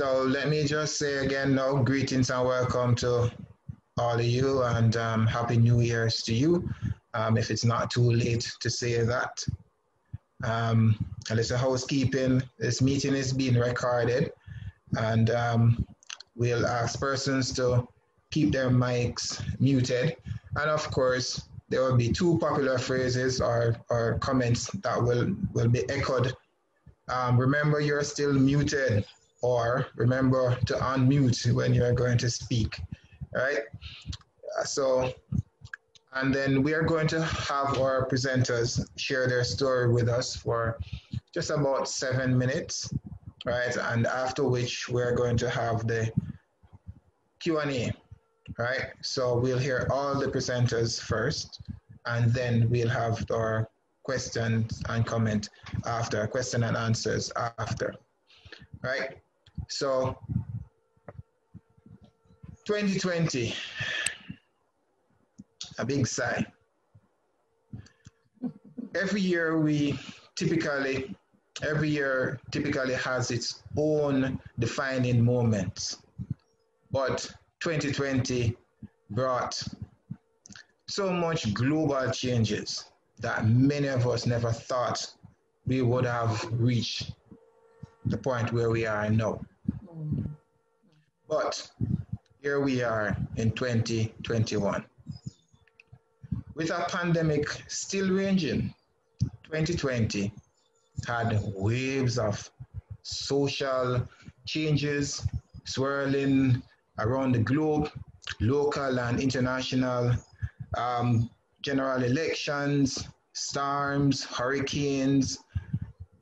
So let me just say again now, greetings and welcome to all of you and um, happy new year's to you. Um, if it's not too late to say that. Um, a housekeeping, this meeting is being recorded and um, we'll ask persons to keep their mics muted. And of course, there will be two popular phrases or, or comments that will, will be echoed. Um, remember, you're still muted, or remember to unmute when you're going to speak, right? So, and then we are going to have our presenters share their story with us for just about seven minutes, right? And after which we're going to have the Q&A, right? So we'll hear all the presenters first, and then we'll have our questions and comment after, question and answers after, right? So 2020, a big sigh. Every year we typically, every year typically has its own defining moments. But 2020 brought so much global changes that many of us never thought we would have reached the point where we are now. But here we are in 2021. With a pandemic still ranging, 2020 had waves of social changes swirling around the globe, local and international, um, general elections, storms, hurricanes,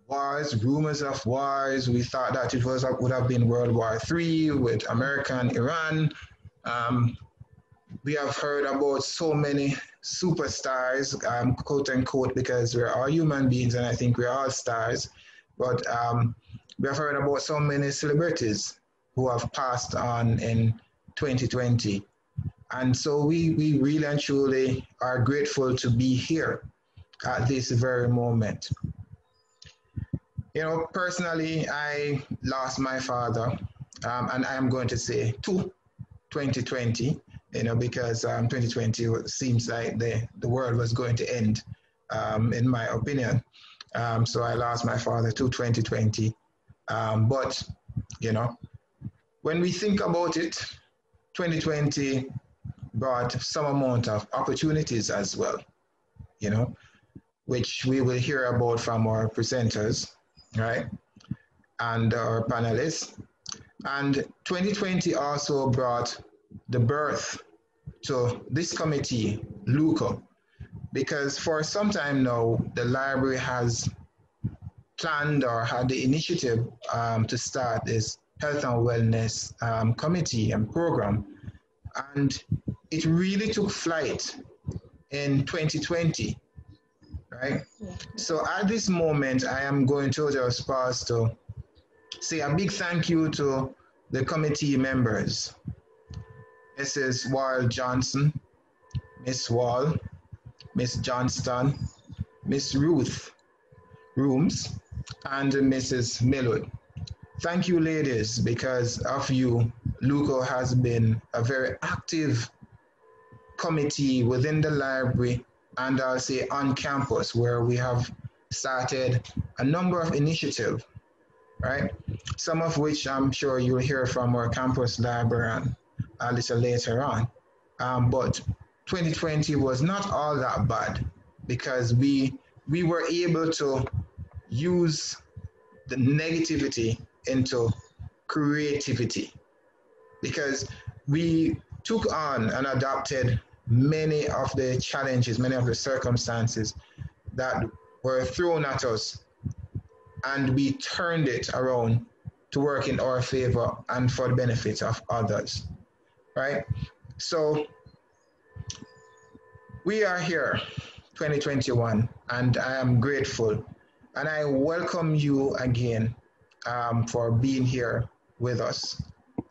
wars, rumors of wars. We thought that it was would have been World War III with America and Iran. Um, we have heard about so many superstars, um, quote unquote, because we're all human beings and I think we're all stars. But um, we have heard about so many celebrities who have passed on in 2020. And so we, we really and truly are grateful to be here at this very moment. You know, personally, I lost my father, um, and I'm going to say to 2020, you know, because um, 2020 seems like the, the world was going to end, um, in my opinion. Um, so I lost my father to 2020. Um, but, you know, when we think about it, 2020 brought some amount of opportunities as well, you know, which we will hear about from our presenters right? And our panelists. And 2020 also brought the birth to this committee, LHEWco, because for some time now, the library has planned or had the initiative um, to start this health and wellness um, committee and program. And it really took flight in 2020 right? So at this moment, I am going to just pause to say a big thank you to the committee members. Mrs. Wall Johnson, Miss Wall, Miss Johnston, Miss Ruth Rooms, and Mrs. Millwood. Thank you, ladies, because of you, LHEWco has been a very active committee within the library and I'll say on campus where we have started a number of initiatives, right? Some of which I'm sure you'll hear from our campus librarian a little later on. Um, but 2020 was not all that bad because we we were able to use the negativity into creativity because we took on and adopted many of the challenges, many of the circumstances that were thrown at us, and we turned it around to work in our favor and for the benefit of others, right? So we are here, 2021, and I am grateful. And I welcome you again um, for being here with us.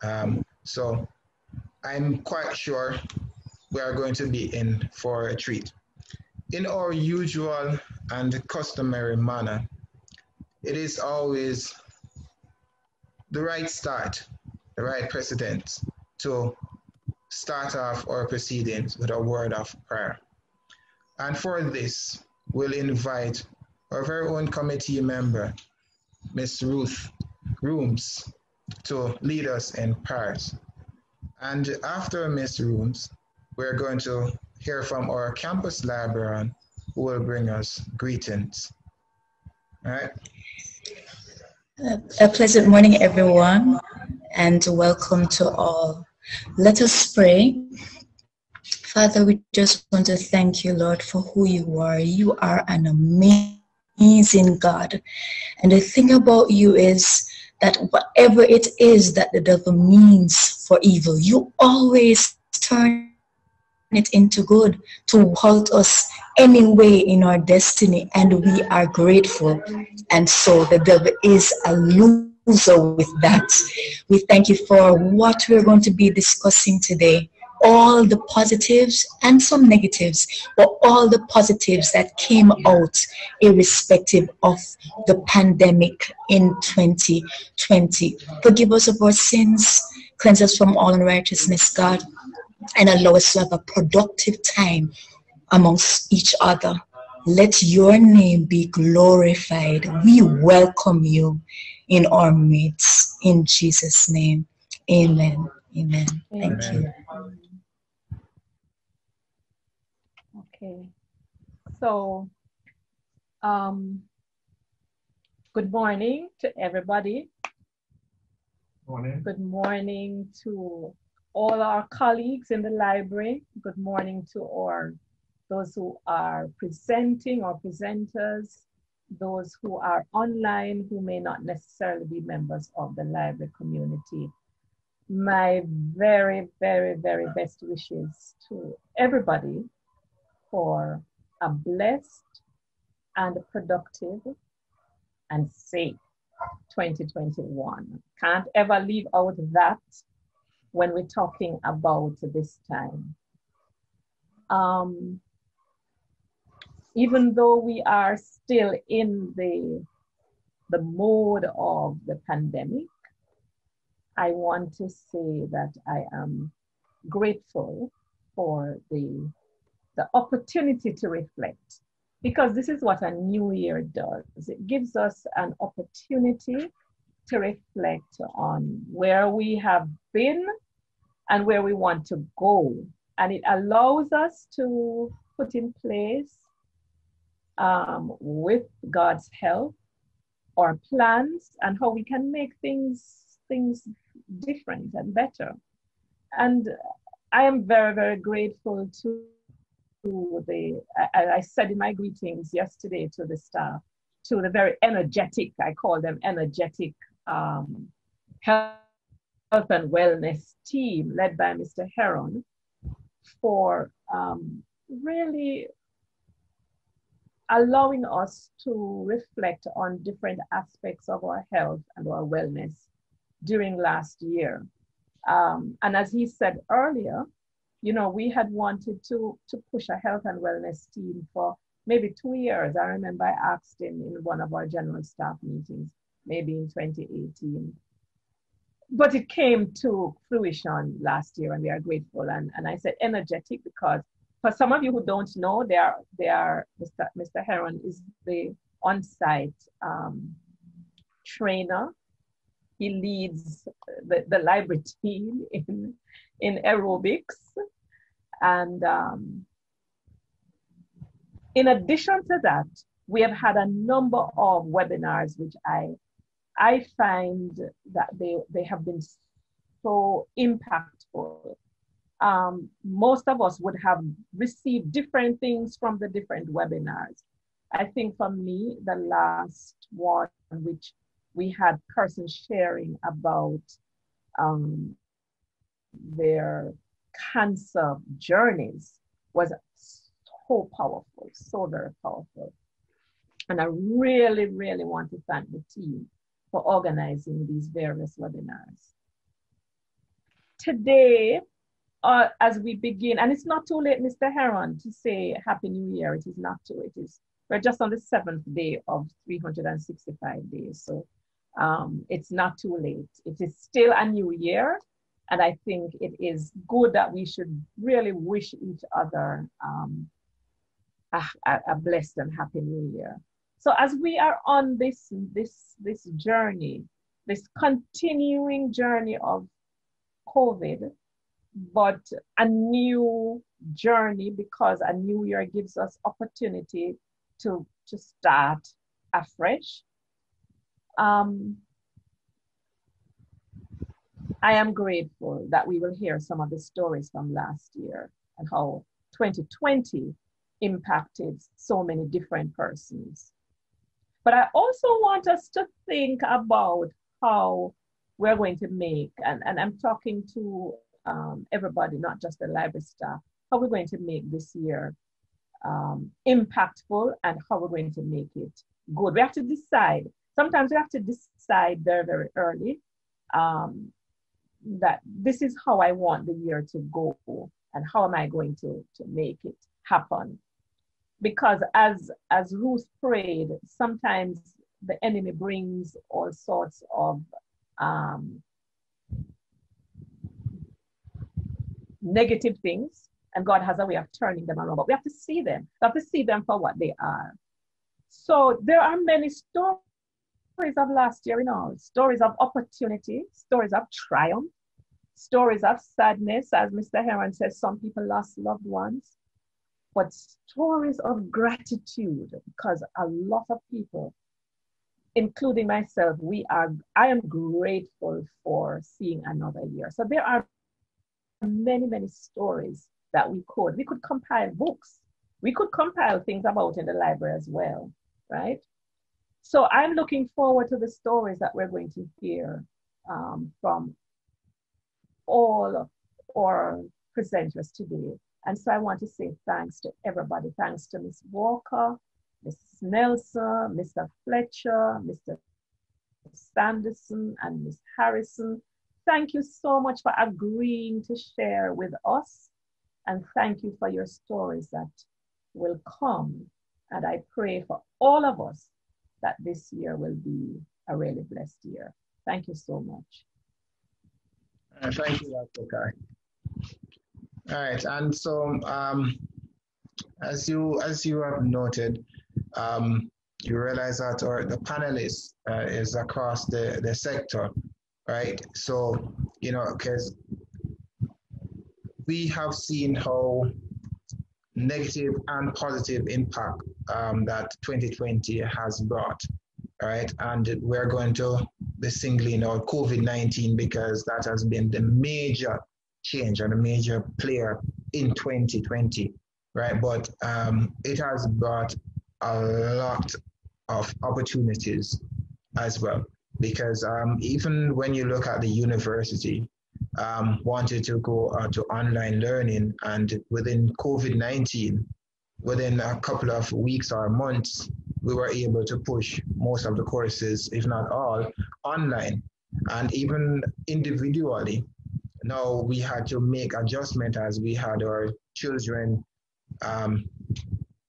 Um, so I'm quite sure we are going to be in for a treat. In our usual and customary manner, it is always the right start, the right precedent to start off our proceedings with a word of prayer. And for this, we'll invite our very own committee member, Ms. Ruth Rooms, to lead us in prayers. And after Ms. Rooms, we're going to hear from our campus librarian who will bring us greetings. All right. A pleasant morning, everyone, and welcome to all. Let us pray. Father, we just want to thank you, Lord, for who you are. You are an amazing God. And the thing about you is that whatever it is that the devil means for evil, you always turn it into good to halt us anyway in our destiny and we are grateful. And so the devil is a loser with that. We thank you for what we're going to be discussing today. All the positives and some negatives, but all the positives that came out irrespective of the pandemic in 2020. Forgive us of our sins, cleanse us from all unrighteousness, God and allow us to have a productive time amongst each other. Let your name be glorified. We welcome you in our midst. In Jesus' name. Amen. Amen. Thank Amen. you. Okay. So, um, good morning to everybody. Morning. Good morning to all our colleagues in the library. Good morning to our those who are presenting or presenters, those who are online who may not necessarily be members of the library community. My very, very, very best wishes to everybody for a blessed and productive and safe 2021. Can't ever leave out that when we're talking about this time. Um, even though we are still in the, the mode of the pandemic, I want to say that I am grateful for the, the opportunity to reflect because this is what a new year does. It gives us an opportunity to reflect on where we have been and where we want to go. And it allows us to put in place, um, with God's help, our plans and how we can make things things different and better. And I am very, very grateful to, to the, I, I said in my greetings yesterday to the staff, to the very energetic, I call them energetic um, health and wellness team led by Mr. Heron for um, really allowing us to reflect on different aspects of our health and our wellness during last year. Um, and as he said earlier, you know, we had wanted to, to push a health and wellness team for maybe two years. I remember I asked him in one of our general staff meetings, maybe in 2018. But it came to fruition last year, and we are grateful. And, and I said energetic because for some of you who don't know, they are, they are Mr. Mr. Heron is the on site um, trainer. He leads the, the library team in, in aerobics. And um, in addition to that, we have had a number of webinars which I I find that they, they have been so impactful. Um, most of us would have received different things from the different webinars. I think for me, the last one, which we had persons sharing about um, their cancer journeys, was so powerful, so very powerful. And I really, really want to thank the team for organizing these various webinars. Today, uh, as we begin, and it's not too late, Mr. Heron, to say Happy New Year. It is not too. It is. We're just on the seventh day of 365 days. So um, it's not too late. It is still a new year. And I think it is good that we should really wish each other um, a, a, blessed and happy new year. So as we are on this, this, this journey, this continuing journey of COVID, but a new journey because a new year gives us opportunity to, to start afresh. Um, I am grateful that we will hear some of the stories from last year and how 2020 impacted so many different persons. But I also want us to think about how we're going to make, and, and I'm talking to um, everybody, not just the library staff, how we're going to make this year um, impactful and how we're going to make it good. We have to decide. Sometimes we have to decide very, very early um, that this is how I want the year to go and how am I going to, to make it happen. Because as as Ruth prayed, sometimes the enemy brings all sorts of um, negative things, and God has a way of turning them around. But we have to see them. We have to see them for what they are. So there are many stories of last year, you know, stories of opportunity, stories of triumph, stories of sadness. As Mr. Heron says, some people lost loved ones, but stories of gratitude because a lot of people, including myself, we are, I am grateful for seeing another year. So there are many, many stories that we could, we could compile books. We could compile things about in the library as well, right? So I'm looking forward to the stories that we're going to hear um, from all of our presenters today. And so I want to say thanks to everybody. Thanks to Ms. Walker, Ms. Nelson, Mr. Fletcher, Mr. Sanderson, and Ms. Harrison. Thank you so much for agreeing to share with us. And thank you for your stories that will come. And I pray for all of us that this year will be a really blessed year. Thank you so much. Uh, thank you, Dr. Kerr. All right, and so um, as you as you have noted, um, you realize that our the panelists uh, is across the the sector, right? So you know, because we have seen how negative and positive impact um, that 2020 has brought, right? And we're going to be singling out COVID-19 because that has been the major change and a major player in 2020, right? But um, it has brought a lot of opportunities as well because um, even when you look at the university, um, wanted to go uh, to online learning, and within COVID 19, within a couple of weeks or months, we were able to push most of the courses, if not all, online. And even individually, now we had to make adjustment as we had our children um,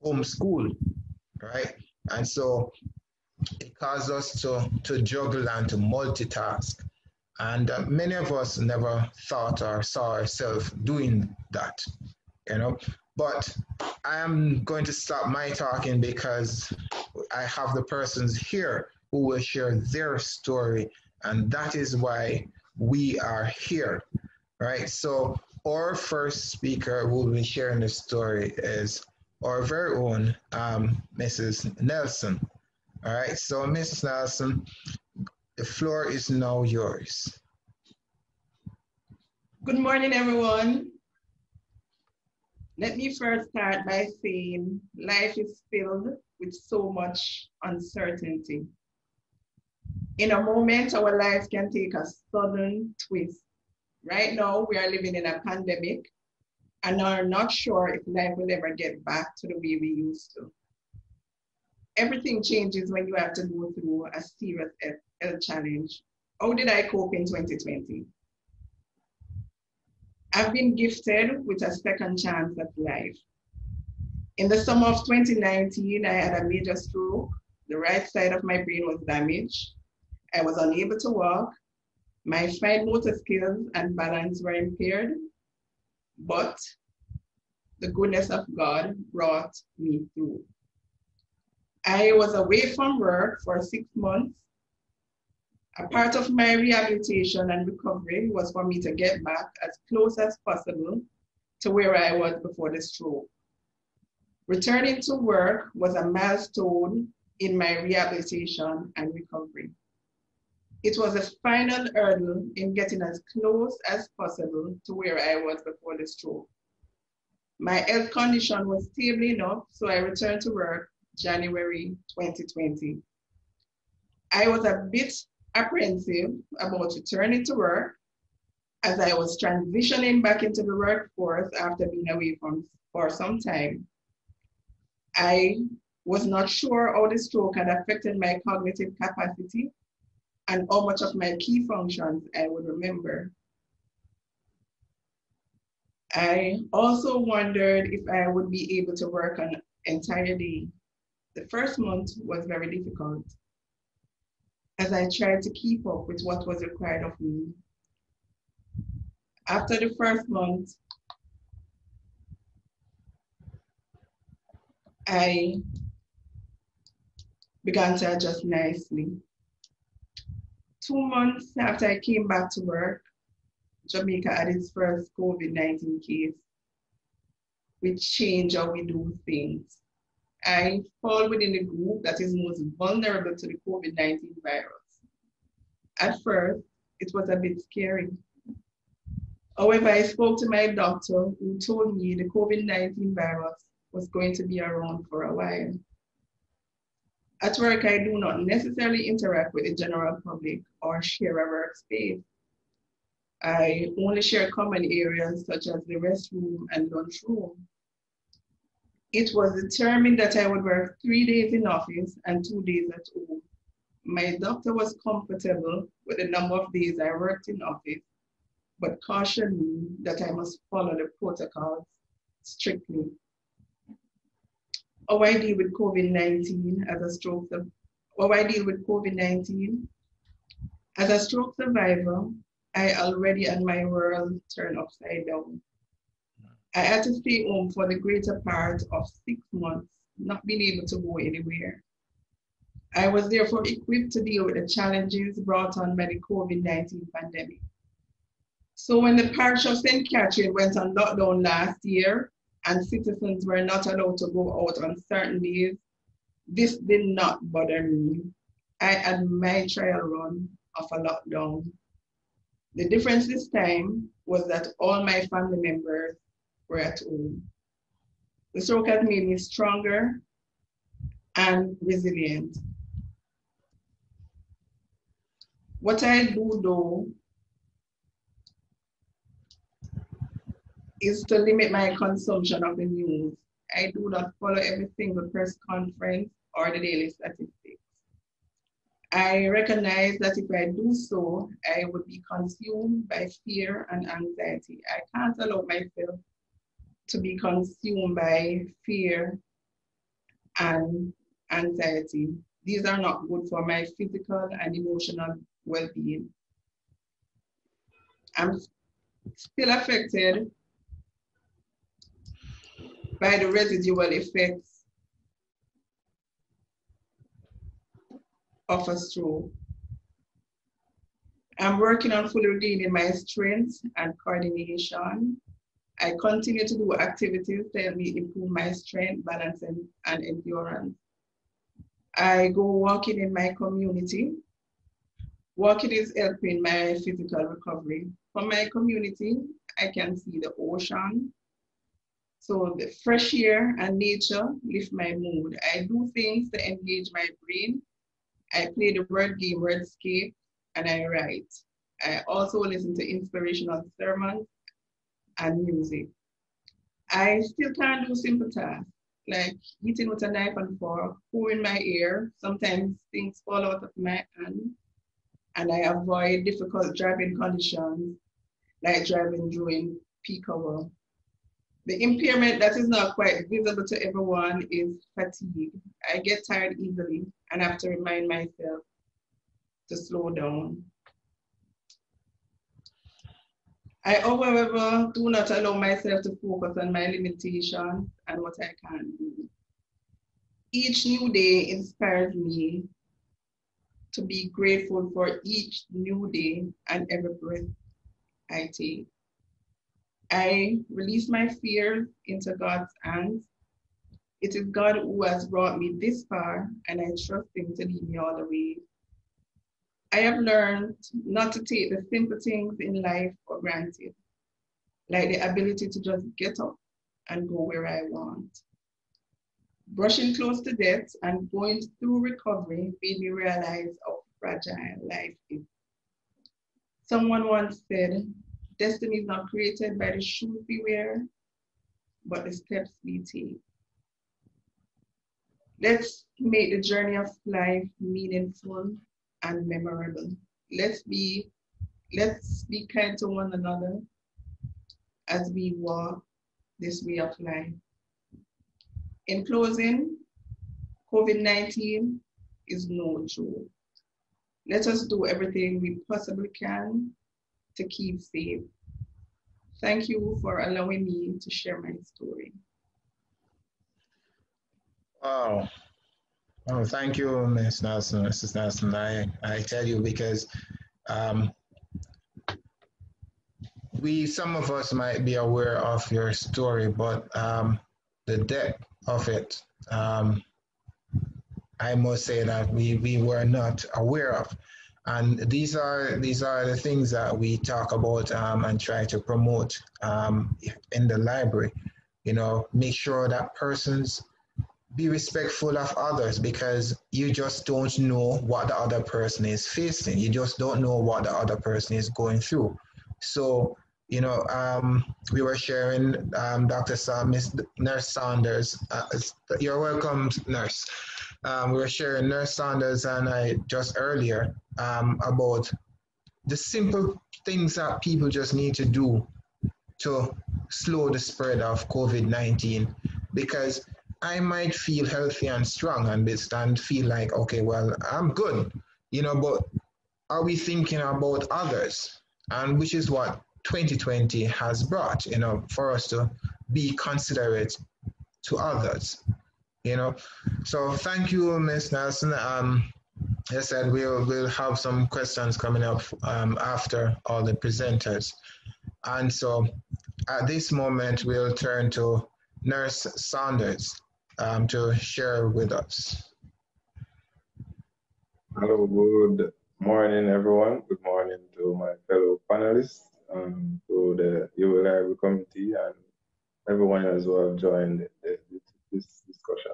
homeschool, right? And so it caused us to, to juggle and to multitask. And uh, many of us never thought or saw ourselves doing that, you know. But I am going to stop my talking because I have the persons here who will share their story, and that is why we are here, right? So our first speaker who will be sharing the story is our very own um, Mrs. Nelson. All right, so Mrs. Nelson, the floor is now yours. Good morning, everyone. Let me first start by saying life is filled with so much uncertainty. In a moment, our lives can take a sudden twist. Right now, we are living in a pandemic and are not sure if life will ever get back to the way we used to everything changes when you have to go through a serious health challenge. How did I cope in 2020? I've been gifted with a second chance at life. In the summer of 2019, I had a major stroke. The right side of my brain was damaged. I was unable to walk. My fine motor skills and balance were impaired, but the goodness of God brought me through. I was away from work for six months. A part of my rehabilitation and recovery was for me to get back as close as possible to where I was before the stroke. Returning to work was a milestone in my rehabilitation and recovery. It was a final hurdle in getting as close as possible to where I was before the stroke. My health condition was stable enough, so I returned to work January 2020. I was a bit apprehensive about returning to work as I was transitioning back into the workforce after being away from for some time. I was not sure how the stroke had affected my cognitive capacity and how much of my key functions I would remember. I also wondered if I would be able to work an entire day. The first month was very difficult as I tried to keep up with what was required of me. After the first month, I began to adjust nicely. Two months after I came back to work, Jamaica had its first COVID 19 case, which changed how we do things. I fall within the group that is most vulnerable to the COVID 19 virus. At first, it was a bit scary. However, I spoke to my doctor who told me the COVID 19 virus was going to be around for a while. At work, I do not necessarily interact with the general public or share a workspace. I only share common areas such as the restroom and lunchroom. It was determined that I would work three days in office and two days at home. My doctor was comfortable with the number of days I worked in office, but cautioned me that I must follow the protocols strictly how with COVID-19 as a stroke, how deal with COVID-19. As a stroke survivor, I already had my world turned upside down. I had to stay home for the greater part of six months, not being able to go anywhere. I was therefore equipped to deal with the challenges brought on by the COVID-19 pandemic. So when the parish of St. Catherine went on lockdown last year, and citizens were not allowed to go out on certain days, this did not bother me. I had my trial run of a lockdown. The difference this time was that all my family members were at home. The stroke has made me stronger and resilient. What I do though is to limit my consumption of the news. I do not follow every single press conference or the daily statistics. I recognize that if I do so, I would be consumed by fear and anxiety. I can't allow myself to be consumed by fear and anxiety. These are not good for my physical and emotional well being. I'm still affected by the residual effects of a stroke. I'm working on fully regaining my strength and coordination. I continue to do activities that help me improve my strength, balance, and, and endurance. I go walking in my community. Walking is helping my physical recovery. From my community, I can see the ocean, so the fresh air and nature lift my mood. I do things to engage my brain. I play the word game Wordscape and I write. I also listen to inspirational sermons and music. I still can't do simple tasks like eating with a knife and fork, pouring my ear. Sometimes things fall out of my hand and I avoid difficult driving conditions like driving during peak hour. The impairment that is not quite visible to everyone is fatigue. I get tired easily and have to remind myself to slow down. I, however, do not allow myself to focus on my limitations and what I can do. Each new day inspires me to be grateful for each new day and every breath I take. I release my fears into God's hands. It is God who has brought me this far, and I trust Him to lead me all the way. I have learned not to take the simple things in life for granted, like the ability to just get up and go where I want. Brushing close to death and going through recovery made me realize how fragile life is. Someone once said, Destiny is not created by the shoes we wear, but the steps we take. Let's make the journey of life meaningful and memorable. Let's be let's be kind to one another as we walk this way of life. In closing, COVID-19 is no joke. Let us do everything we possibly can to keep safe. Thank you for allowing me to share my story. Wow. Oh, thank you, Ms. Nelson, Mrs. Nelson. I, I tell you because um, we, some of us might be aware of your story, but um, the depth of it, um, I must say that we, we were not aware of. And these are these are the things that we talk about um, and try to promote um, in the library. You know, make sure that persons be respectful of others because you just don't know what the other person is facing. You just don't know what the other person is going through. So, you know, um, we were sharing um, Dr. Miss Nurse Saunders. Uh, you're welcome, Nurse. Um, we were sharing Nurse Saunders and I just earlier um, about the simple things that people just need to do to slow the spread of COVID 19 because I might feel healthy and strong and, and feel like, okay, well, I'm good, you know, but are we thinking about others? And which is what 2020 has brought, you know, for us to be considerate to others, you know. So thank you, Ms. Nelson. Um, I said, we'll, we'll have some questions coming up um, after all the presenters. And so at this moment, we'll turn to Nurse Saunders um, to share with us. Hello, good morning, everyone. Good morning to my fellow panelists, um, to the ULI committee, and everyone as well joined the, the, this discussion.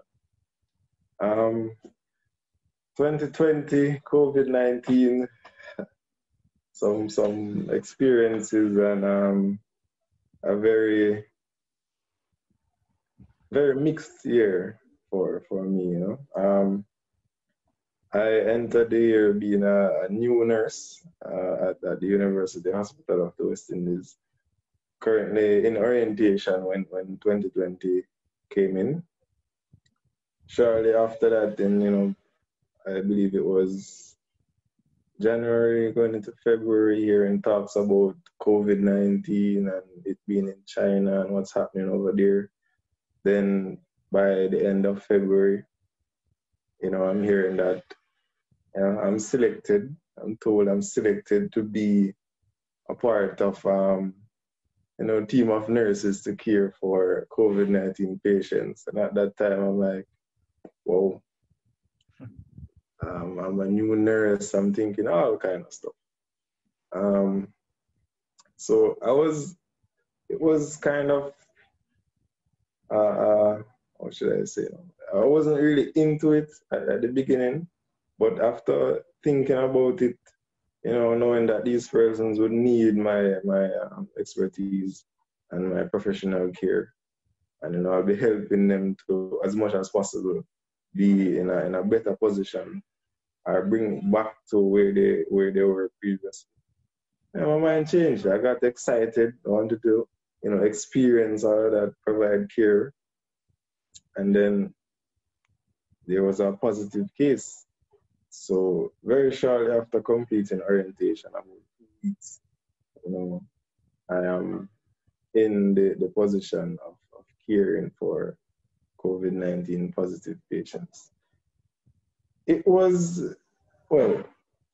Um, 2020, COVID-19, some some experiences and um, a very very mixed year for for me. You know, um, I entered the year being a, a new nurse uh, at, at, the University Hospital of the West Indies. Currently in orientation when when 2020 came in. Shortly after that, then you know, I believe it was January going into February here and talks about COVID 19 and it being in China and what's happening over there. Then by the end of February, you know, I'm hearing that you know, I'm selected. I'm told I'm selected to be a part of um, you know, team of nurses to care for COVID-19 patients. And at that time, I'm like, whoa, um, I'm a new nurse. I'm thinking all kind of stuff. Um, so I was, it was kind of uh, uh, what should I say? I wasn't really into it at, at, the beginning, but after thinking about it, you know, knowing that these persons would need my my um, expertise and my professional care, and you know, I'll be helping them to as much as possible be in a in a better position or bring back to where they where they were previously. And my mind changed. I got excited. I wanted to you know, experience all that, provide care. And then there was a positive case. So very shortly after completing orientation, about two weeks, you know, I am in the, the position of, of caring for COVID-19 positive patients. It was, well,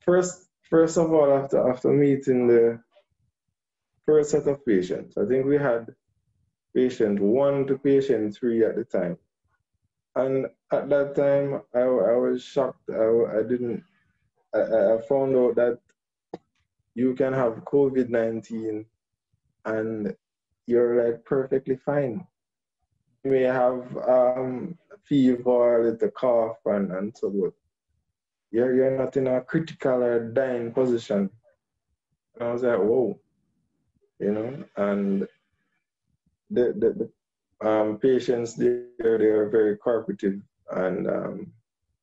first, first of all, after, after meeting the first set of patients, I think we had patient one to patient three at the time. And at that time, I, I was shocked. I, I didn't, I, I found out that you can have COVID 19 and you're like perfectly fine. You may have um, fever, little cough, and, and so forth. You're, you're not in a critical or dying position. And I was like, whoa, you know, and the, the, the um, patients there, they are very cooperative, and um,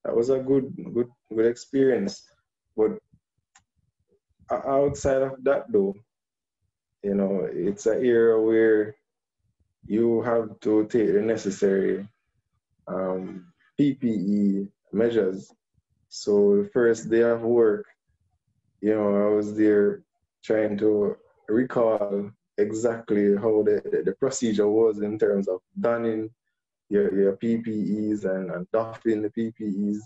that was a good, good, good experience. But outside of that, though, you know, it's an era where you have to take the necessary um, PPE measures. So the first day of work, you know, I was there trying to recall exactly how the, the, the procedure was in terms of donning your, your PPEs and, and doffing the PPEs,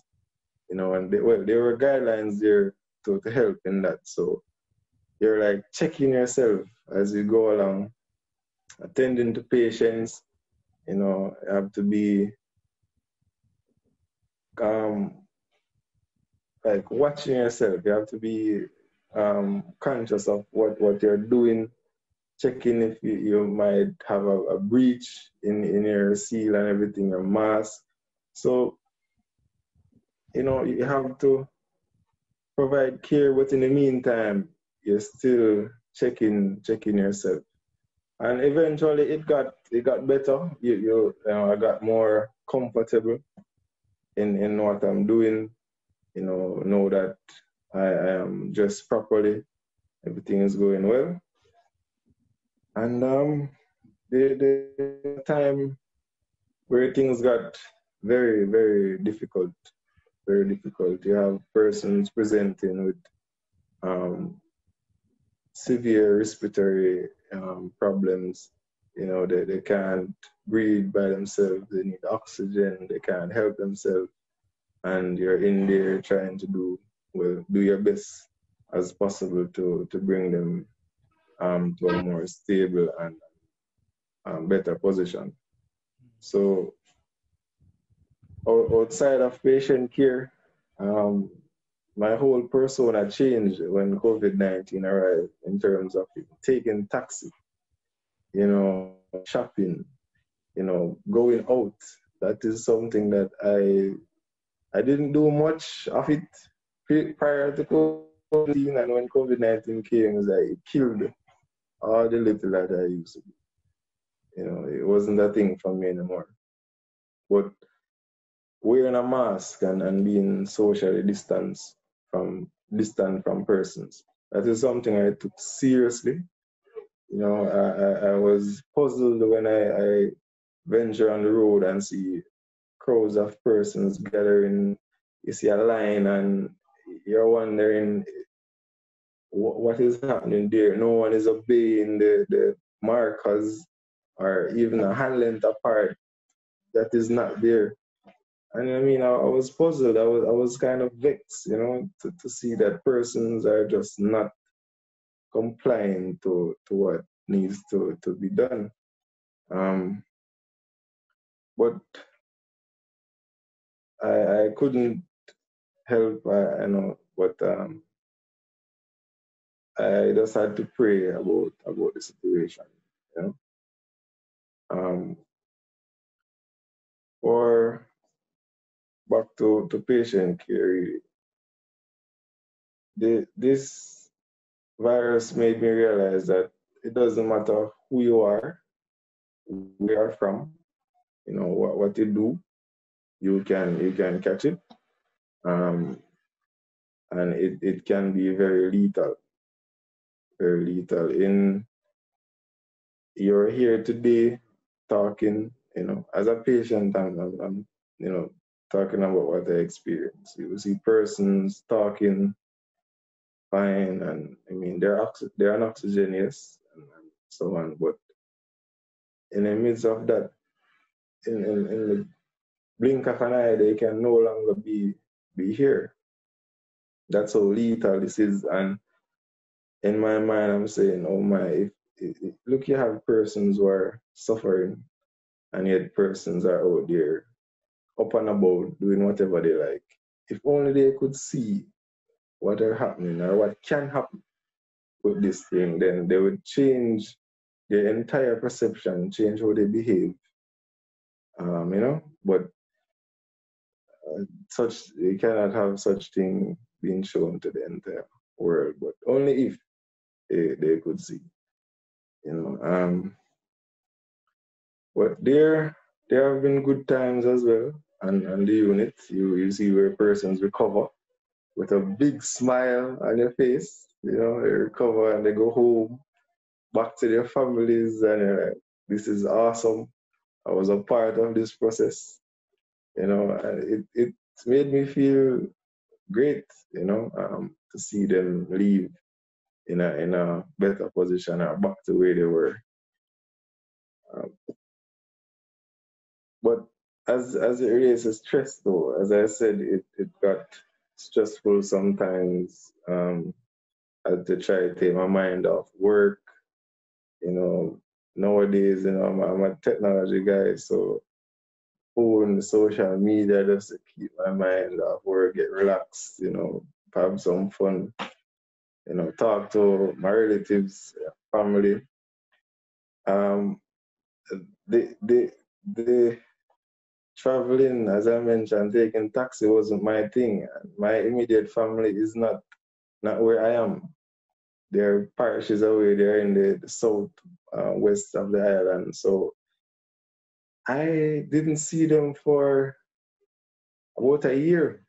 you know, and they, well, there were guidelines there to, to help in that. So you're like checking yourself as you go along, attending to patients, you know, you have to be um, like watching yourself. You have to be um, conscious of what, what you're doing, checking if you, you might have a, a breach in, in your seal and everything, your mask. So, you know, you have to provide care, but in the meantime, you're still checking checking yourself. And eventually it got it got better. You, you, you know, I got more comfortable in, in what I'm doing. You know, know that I am just properly, everything is going well. And um the the time where things got very, very difficult, very difficult. You have persons presenting with um, severe respiratory um, problems. You know, they, they can't breathe by themselves, they need oxygen, they can't help themselves. And you're in there trying to do, well, do your best as possible to, to bring them um, to a more stable and um, better position. So outside of patient care, um, my whole persona changed when COVID 19 arrived in terms of taking taxi, you know, shopping, you know, going out. That is something that I I didn't do much of it prior to COVID-19, and when COVID 19 came, it, was like, it killed Oh, all the little that I used to do. You know, it wasn't a thing for me anymore. But wearing a mask and, and being socially distanced from distant from persons. That is something I took seriously. You know, I, I, I was puzzled when I, I venture on the road and see crowds of persons gathering. You see a line and you're wondering what is happening there. No one is obeying the, the markers or even a hand length apart that is not there. And I mean, I, I, was puzzled. I was, I was kind of vexed, you know, to, to see that persons are just not complying to, to what needs to, to be done. Um, but I, I couldn't help, I, I know, but um, I just had to pray about about the situation, you know. Um, or back to, to patient care, the, this virus made me realize that it doesn't matter who you are, where you're from, you know, what, what you do, you can you can catch it. Um, and it, it can be very lethal. Very lethal. In you're here today talking, you know, as a patient, I'm, I'm, you know, talking about what I experienced. You see persons talking fine, and I mean they're oxy- they're an oxygenous and, and so on, but in the midst of that, in, in, in the blink of an eye, they can no longer be be here. That's how lethal this is, and in my mind, I'm saying, oh my, if, if, look, you have persons who are suffering, and yet persons are out there up and about doing whatever they like. If only they could see what are happening or what can happen with this thing, then they would change their entire perception, change how they behave. Um, you know, but uh, such you cannot have such thing being shown to the entire world, but only if they, they could see. You know, um, but there there have been good times as well, and, and the unit you you see where persons recover with a big smile on your face. You know, they recover and they go home, back to their families, and uh, this is awesome. I was a part of this process. You know, it it made me feel great. You know, um, to see them leave in a in a better position or back to where they were. Um, but as as it relates to stress though, as I said, it, it got stressful sometimes. Um, I had to try to take my mind off work. You know, nowadays, you know, I'm, I'm a technology guy, so phone, social media just to keep my mind off work, get relaxed, you know, have some fun you know, talk to my relatives, family. Um, the the the traveling, as I mentioned, taking taxi wasn't my thing. My immediate family is not not where I am. They're parishes away. They're in the, the south uh, west of the island. So I didn't see them for about a year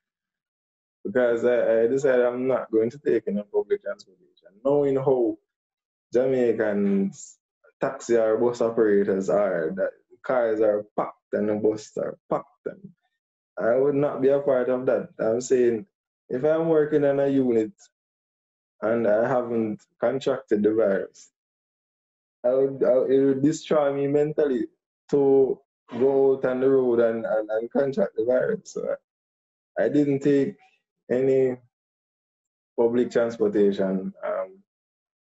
because I, I, decided I'm not going to take any public transportation. Knowing how Jamaicans taxi or bus operators are, that cars are packed and the buses are packed, and I would not be a part of that. I'm saying if I'm working in a unit and I haven't contracted the virus, I would, I, it would destroy me mentally to go out on the road and, and, and contract the virus. So I didn't take any public transportation. Um,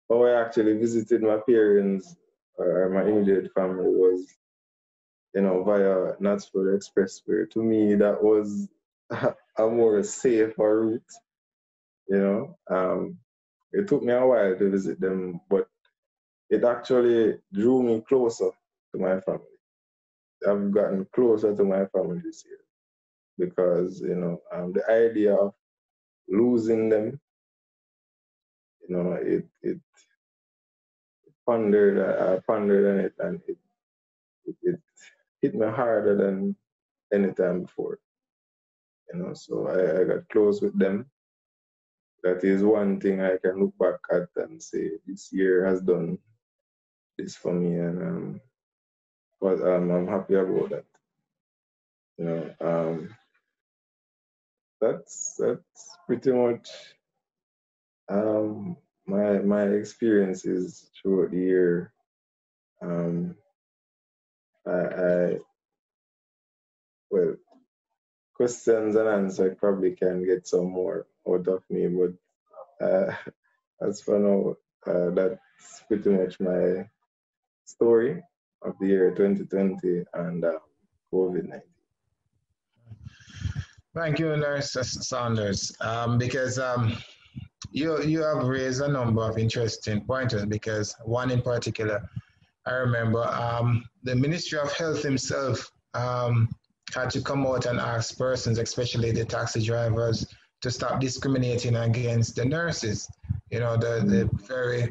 how I actually visited my parents or my immediate family was, you know, via Knutsford Expressway. To me, that was a more safer route. You know, um, it took me a while to visit them, but it actually drew me closer to my family. I've gotten closer to my family this year because you know um, the idea of losing them, you know, it it pondered, I pondered on it, and it, it, it hit me harder than any time before. You know, so I, I got close with them. That is one thing I can look back at and say this year has done this for me, and um, but um, I'm happy about that. You know, um, that's that's pretty much um, my my experiences throughout the year. Um, I, I well questions and answers probably can get some more out of me, but uh, as for now, uh, that's pretty much my story of the year 2020 and uh, COVID 19. Thank you, Nurse Saunders, um, because um, you you have raised a number of interesting pointers. Because one in particular, I remember um, the Ministry of Health himself um, had to come out and ask persons, especially the taxi drivers, to stop discriminating against the nurses. You know, the the very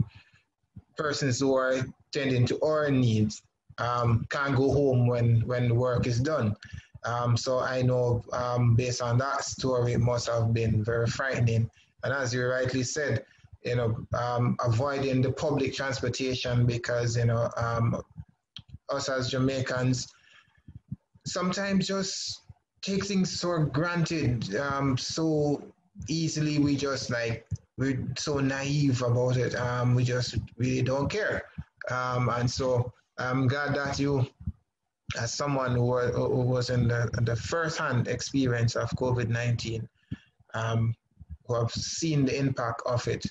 persons who are tending to our needs um, can't go home when when work is done. Um, so I know um, based on that story, it must have been very frightening. And as you rightly said, you know, um, avoiding the public transportation because, you know, um, us as Jamaicans, sometimes just take things for granted um, so easily. We just like we're so naive about it. Um, we just really don't care. And so I'm glad that you, as someone who was, who was in the, the first-hand experience of COVID-19, um, who have seen the impact of it,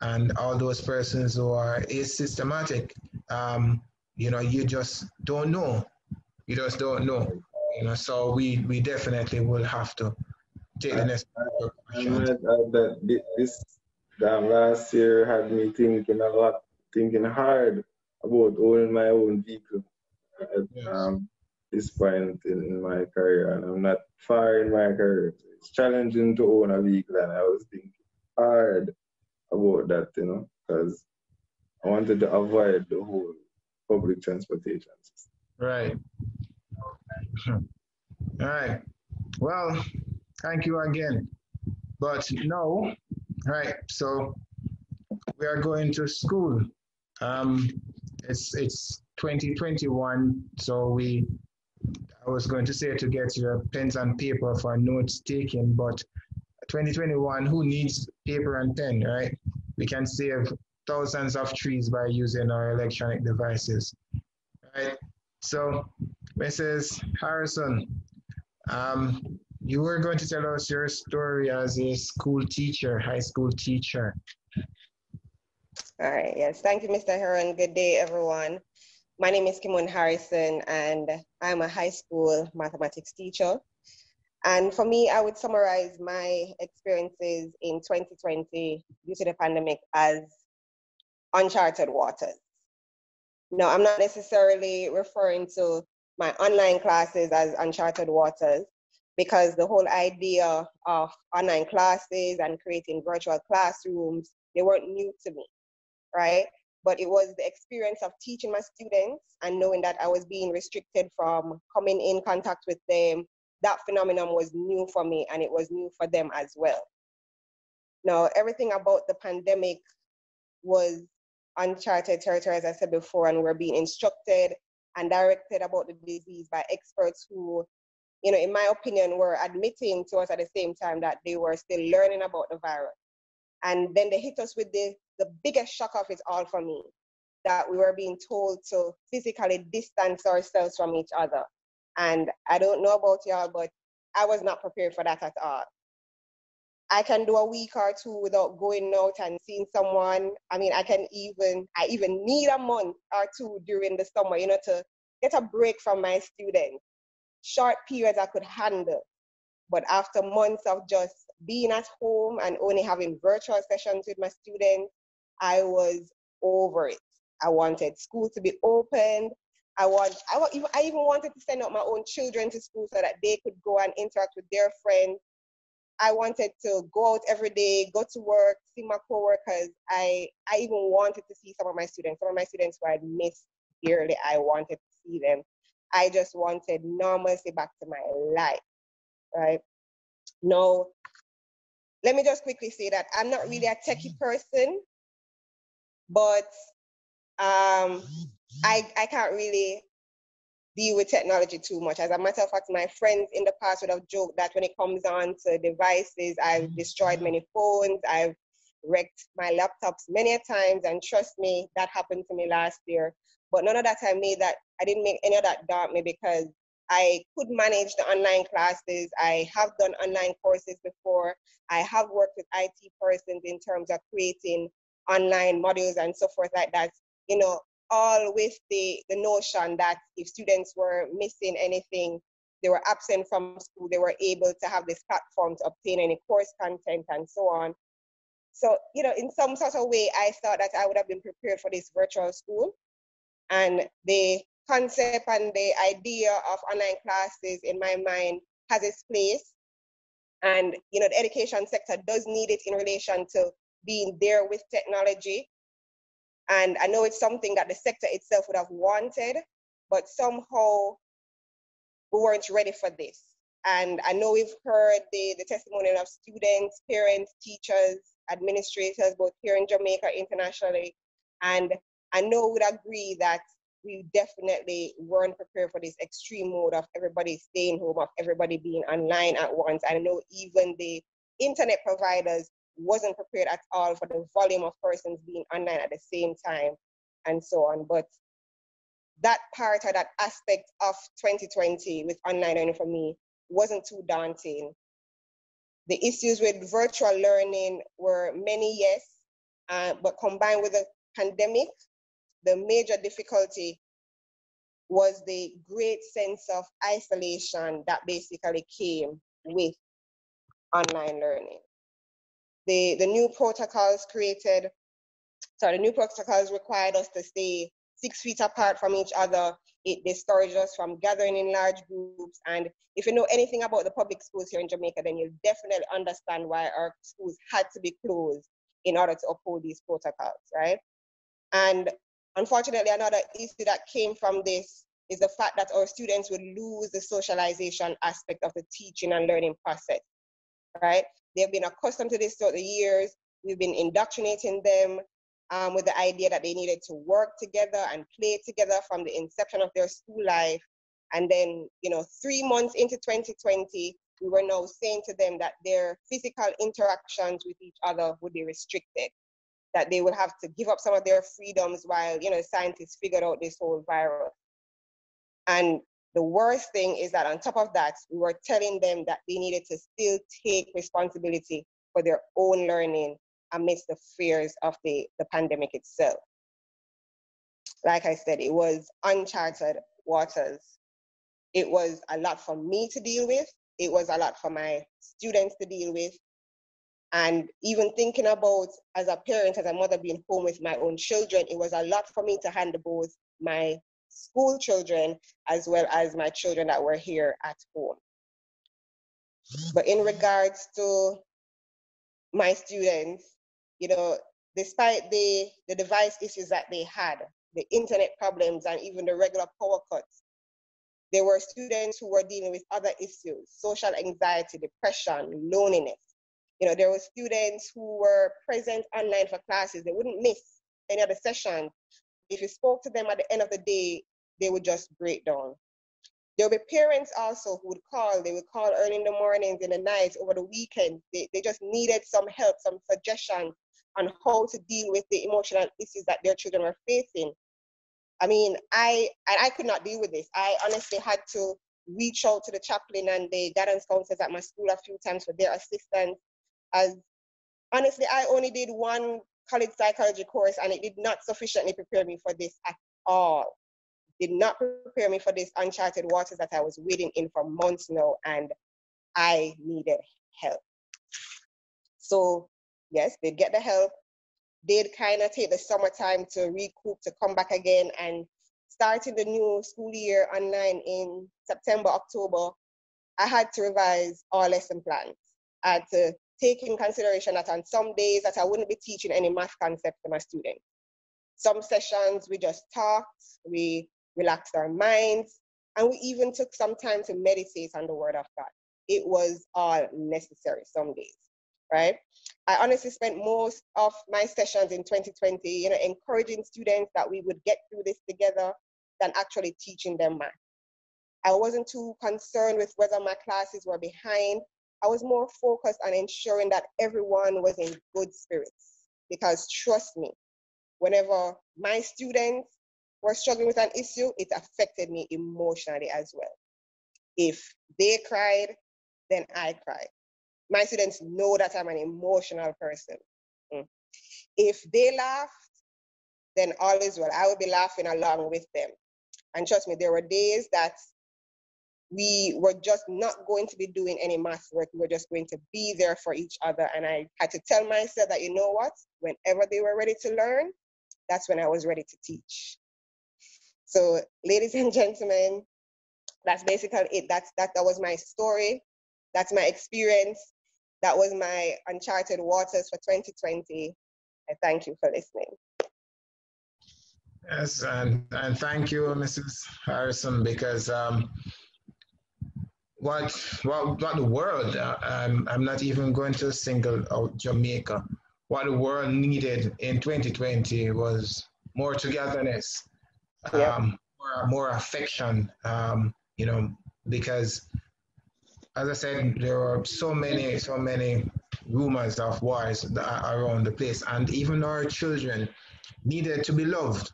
and all those persons who are asymptomatic, um, you know, you just don't know. You just don't know. You know, so we we definitely will have to take the necessary precautions. That this that last year had me thinking a lot, thinking hard about owning my own vehicle at um, this point in, in, my career, and I'm not far in my career. It's challenging to own a vehicle, and I was thinking hard about that, you know, because I wanted to avoid the whole public transportation system. Right. All right. Well, thank you again. But no, right. So we are going to school. Um, it's it's 2021, so we. I was going to say to get your pens and paper for notes taking, but 2021, who needs paper and pen, right? We can save thousands of trees by using our electronic devices, right? So, Mrs. Harrison, um, you were going to tell us your story as a school teacher, high school teacher. All right, yes. Thank you, Mr. Heron. Good day, everyone. My name is Kimon Harrison, and I'm a high school mathematics teacher. And for me, I would summarize my experiences in 2020 due to the pandemic as uncharted waters. No, I'm not necessarily referring to my online classes as uncharted waters because the whole idea of online classes and creating virtual classrooms, they weren't new to me right? But it was the experience of teaching my students and knowing that I was being restricted from coming in contact with them. That phenomenon was new for me and it was new for them as well. Now, everything about the pandemic was uncharted territory, as I said before, and we're being instructed and directed about the disease by experts who, you know, in my opinion, were admitting to us at the same time that they were still learning about the virus. And then they hit us with the the biggest shock of it all for me that we were being told to physically distance ourselves from each other. And I don't know about y'all, but I was not prepared for that at all. I can do a week or two without going out and seeing someone. I mean, I can even, I even need a month or two during the summer, you know, to get a break from my students. Short periods I could handle. But after months of just being at home and only having virtual sessions with my students, I was over it. I wanted school to be opened. I want, I, want, I even wanted to send out my own children to school so that they could go and interact with their friends. I wanted to go out every day, go to work, see my coworkers. I, I even wanted to see some of my students, some of my students who I'd missed dearly. I wanted to see them. I just wanted normalcy back to my life, right? No, let me just quickly say that I'm not really a techie mm-hmm. person but um, I, I can't really deal with technology too much. As a matter of fact, my friends in the past would have joked that when it comes on to devices, I've destroyed many phones, I've wrecked my laptops many times, and trust me, that happened to me last year. But none of that I made that, I didn't make any of that daunt me because I could manage the online classes. I have done online courses before. I have worked with IT persons in terms of creating online modules and so forth like that, you know, all with the, the notion that if students were missing anything, they were absent from school, they were able to have this platform to obtain any course content and so on. So, you know, in some sort of way, I thought that I would have been prepared for this virtual school. And the concept and the idea of online classes in my mind has its place. And, you know, the education sector does need it in relation to being there with technology. And I know it's something that the sector itself would have wanted, but somehow we weren't ready for this. And I know we've heard the, the testimony of students, parents, teachers, administrators, both here in Jamaica internationally. And I know would agree that we definitely weren't prepared for this extreme mode of everybody staying home, of everybody being online at once. I know even the internet providers wasn't prepared at all for the volume of persons being online at the same time and so on. But that part or that aspect of 2020 with online learning for me wasn't too daunting. The issues with virtual learning were many, yes, uh, but combined with the pandemic, the major difficulty was the great sense of isolation that basically came with online learning. The, the new protocols created, sorry, the new protocols required us to stay six feet apart from each other. It discouraged us from gathering in large groups. And if you know anything about the public schools here in Jamaica, then you'll definitely understand why our schools had to be closed in order to uphold these protocols, right? And unfortunately, another issue that came from this is the fact that our students would lose the socialization aspect of the teaching and learning process, right? They've been accustomed to this throughout the years. We've been indoctrinating them um, with the idea that they needed to work together and play together from the inception of their school life. And then, you know, three months into 2020, we were now saying to them that their physical interactions with each other would be restricted, that they would have to give up some of their freedoms while, you know, scientists figured out this whole virus. And the worst thing is that on top of that, we were telling them that they needed to still take responsibility for their own learning amidst the fears of the, the pandemic itself. Like I said, it was uncharted waters. It was a lot for me to deal with. It was a lot for my students to deal with. And even thinking about as a parent, as a mother being home with my own children, it was a lot for me to handle both my school children as well as my children that were here at home. But in regards to my students, you know, despite the, the device issues that they had, the internet problems, and even the regular power cuts, there were students who were dealing with other issues, social anxiety, depression, loneliness. You know, there were students who were present online for classes. They wouldn't miss any of the sessions. If you spoke to them at the end of the day, they would just break down. There will be parents also who would call. They would call early in the mornings, in the nights, over the weekend. They, they just needed some help, some suggestion on how to deal with the emotional issues that their children were facing. I mean, I and I could not deal with this. I honestly had to reach out to the chaplain and the guidance counselors at my school a few times for their assistance. As honestly, I only did one college psychology course and it did not sufficiently prepare me for this at all. Did not prepare me for this uncharted waters that I was wading in for months now, and I needed help. So yes, they'd get the help. They'd kind of take the summertime to recoup, to come back again and starting the new school year online in September, October, I had to revise all lesson plans. I had to take in consideration that on some days that I wouldn't be teaching any math concept to my students. Some sessions we just talked, we relaxed our minds, and we even took some time to meditate on the word of God. It was all necessary some days right? I honestly spent most of my sessions in 2020, you know, encouraging students that we would get through this together than actually teaching them math. I wasn't too concerned with whether my classes were behind. I was more focused on ensuring that everyone was in good spirits. Because trust me, whenever my students were struggling with an issue, it affected me emotionally as well. If they cried, then I cried my students know that I'm an emotional person. Mm. If they laughed, then all is well. I will be laughing along with them. And trust me, there were days that we were just not going to be doing any math work. We were just going to be there for each other. And I had to tell myself that, you know what, whenever they were ready to learn, that's when I was ready to teach. So, ladies and gentlemen, that's basically it. That's that, that was my story. That's my experience that was my uncharted waters for 2020. I thank you for listening. Yes, and, and thank you, Mrs. Harrison, because um, what, what, what the world, I'm, I'm not even going to single out Jamaica, what the world needed in 2020 was more togetherness, yeah. um, more, more affection, um, you know, because as I said, there are so many, so many rumors of wars around the place, and even our children needed to be loved.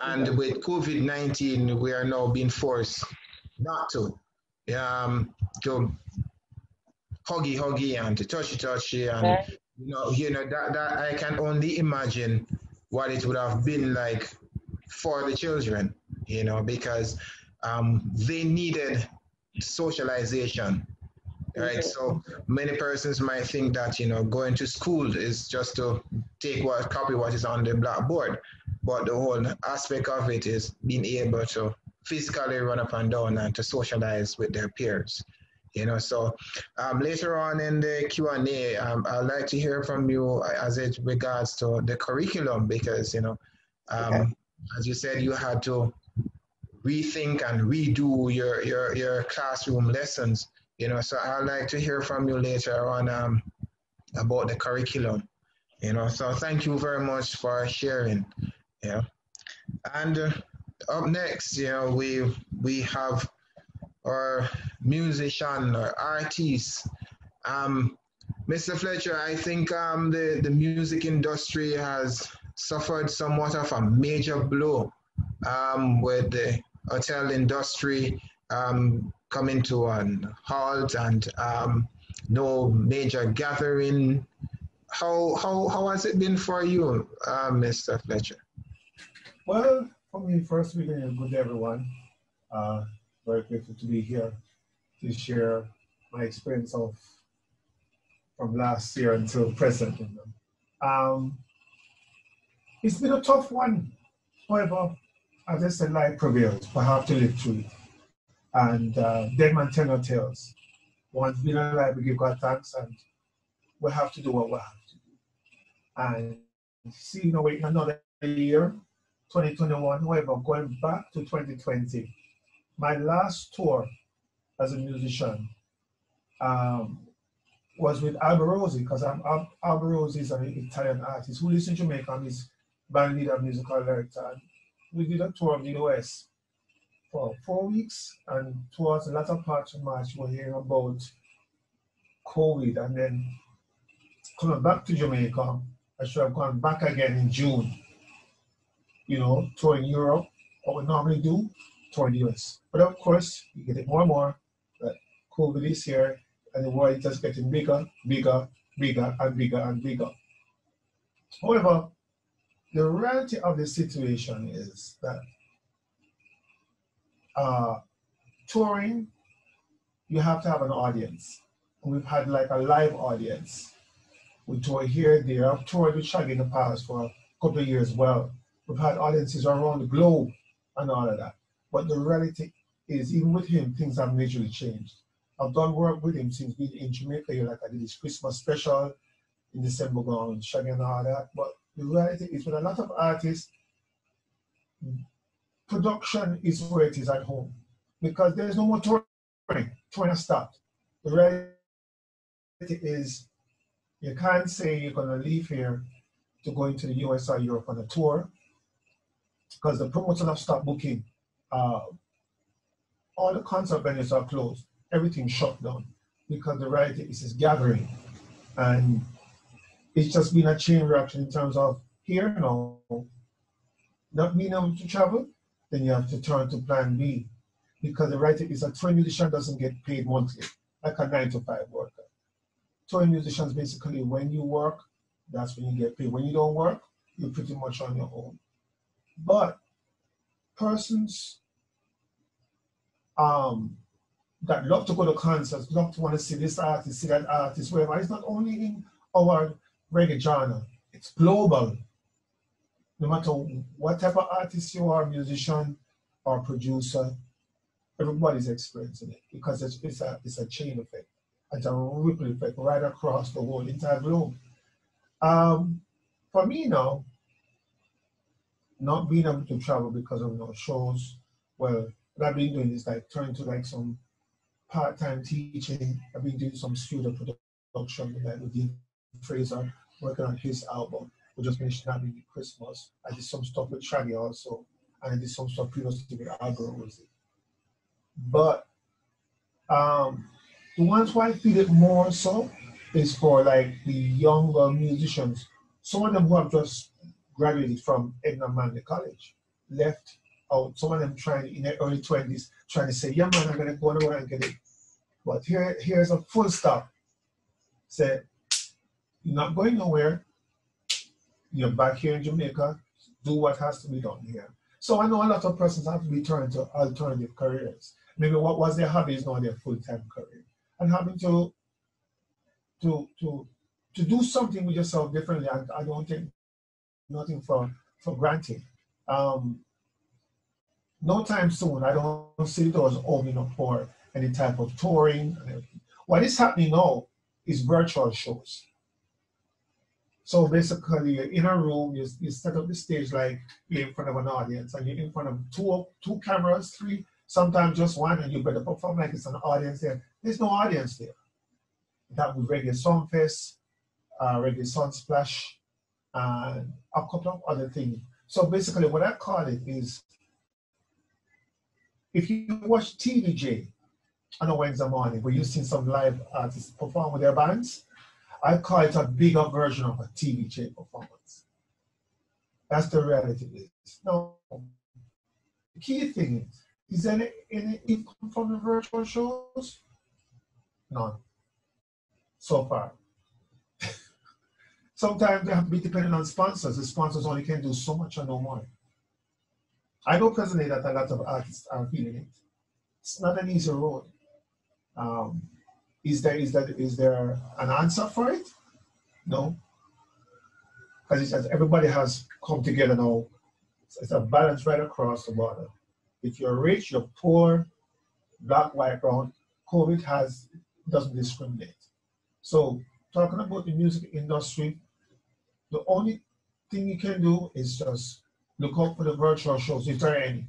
And with COVID 19, we are now being forced not to. Um, to huggy huggy and to touchy touchy and you know you know that, that I can only imagine what it would have been like for the children, you know, because um, they needed socialization right? So many persons might think that you know going to school is just to take what copy what is on the blackboard but the whole aspect of it is being able to physically run up and down and to socialize with their peers you know? So um, later on in the q&a um, i'd like to hear from you as it regards to the curriculum because you know um, okay. as you said you had to rethink and redo your your, your classroom lessons you know? So i'd like to hear from you later on um, about the curriculum you know? So thank you very much for sharing yeah? And uh, up next you know we we have our musician or artist um, mr fletcher i think um, the, the music industry has suffered somewhat of a major blow um, with the hotel industry um, coming to an halt and um, no major gathering. How, how, how has it been for you, uh, Mr. Fletcher? Well, for me, first weekend, good day, everyone. Uh, very grateful to be here to share my experience of from last year until present. Um, it's been a tough one. However, as I said, life prevails. We have to live through it and uh, dead man tell no tales. Once being alive, we give God thanks, and we have to do what we have to do. And see, you know, waiting another year, 2021, however, going back to 2020, my last tour as a musician um, was with Alborosie, because Al- Alborosie is an Italian artist who lives in Jamaica and is band leader, musical director. We did a tour of the US for four weeks, and towards the latter part of March, we're hearing about COVID, and then coming back to Jamaica, I should have gone back again in June. You know, touring Europe, what we normally do, touring the US. But of course, you get it more and more that COVID is here, and the world is just getting bigger, bigger, bigger, and bigger and bigger. However, the reality of the situation is that uh, touring, you have to have an audience. We've had like a live audience. We tour here, there. I've toured with Shaggy in the past for a couple of years well. We've had audiences around the globe and all of that. But the reality is, even with him, things have majorly changed. I've done work with him since being in Jamaica like I did his Christmas special in December gone, Shaggy and all that. But the reality is, with a lot of artists, production is where it is at home because there's no more touring. Touring has stopped. The reality is you can't say you're going to leave here to go into the US or Europe on a tour because the promoters have stopped booking. Uh, all the concert venues are closed. Everything shut down because the reality is it's gathering. And it's just been a chain reaction in terms of here now, not being able to travel, then you have to turn to plan B. Because the writer is a touring musician doesn't get paid monthly, like a nine to five worker. Touring musicians basically when you work, that's when you get paid. When you don't work, you're pretty much on your own. But persons um, that love to go to concerts, love to want to see this artist, see that artist, wherever. It's not only in our reggae genre, it's global no matter what type of artist you are, musician or producer, everybody's experiencing it because it's, it's, a, it's a chain effect. It's a ripple effect right across the whole entire globe. Um, for me now, not being able to travel because of know, shows, well, what I've been doing is like turning to like some part-time teaching. I've been doing some studio production like with Dean Fraser, working on his album we just finished having Christmas. I did some stuff with Shaggy also. and I did some stuff previously with Albert But um, the ones who I feel it more so is for like the younger musicians. Some of them who have just graduated from Edna Manley College, left out. Some of them trying in their early 20s, trying to say, yeah man, I'm gonna go on and get it. But here, here's a full stop. Say, you're not going nowhere. You're back here in Jamaica. Do what has to be done here. So I know a lot of persons have to be turned to alternative careers. Maybe what was their hobby is now their full-time career. And having to to to to do something with yourself differently, I, I don't think nothing for for granted. Um, no time soon. I don't see doors opening up for any type of touring. What is happening now is virtual shows. So basically, you're in a room, you, you set up the stage like you're in front of an audience, and you're in front of two two cameras, three, sometimes just one, and you better perform like it's an audience there. There's no audience there. That would Reggae Sumfest, uh, Reggae Sunsplash, and a couple of other things. So basically, what I call it is if you watch TVJ on a Wednesday morning where you see some live artists perform with their bands, I call it a bigger version of a TVJ performance. That's the reality. Now, the key thing is, is there any, any income from the virtual shows? None. So far. Sometimes they have to be dependent on sponsors. The sponsors only can do so much and no more. I know personally that a lot of artists are feeling it. It's not an easy road. Um, is there is that is there an answer for it? No. Because it's everybody has come together now. It's a balance right across the border. If you're rich, you're poor, black, white, brown, COVID has doesn't discriminate. So talking about the music industry, the only thing you can do is just look out for the virtual shows, if there are any,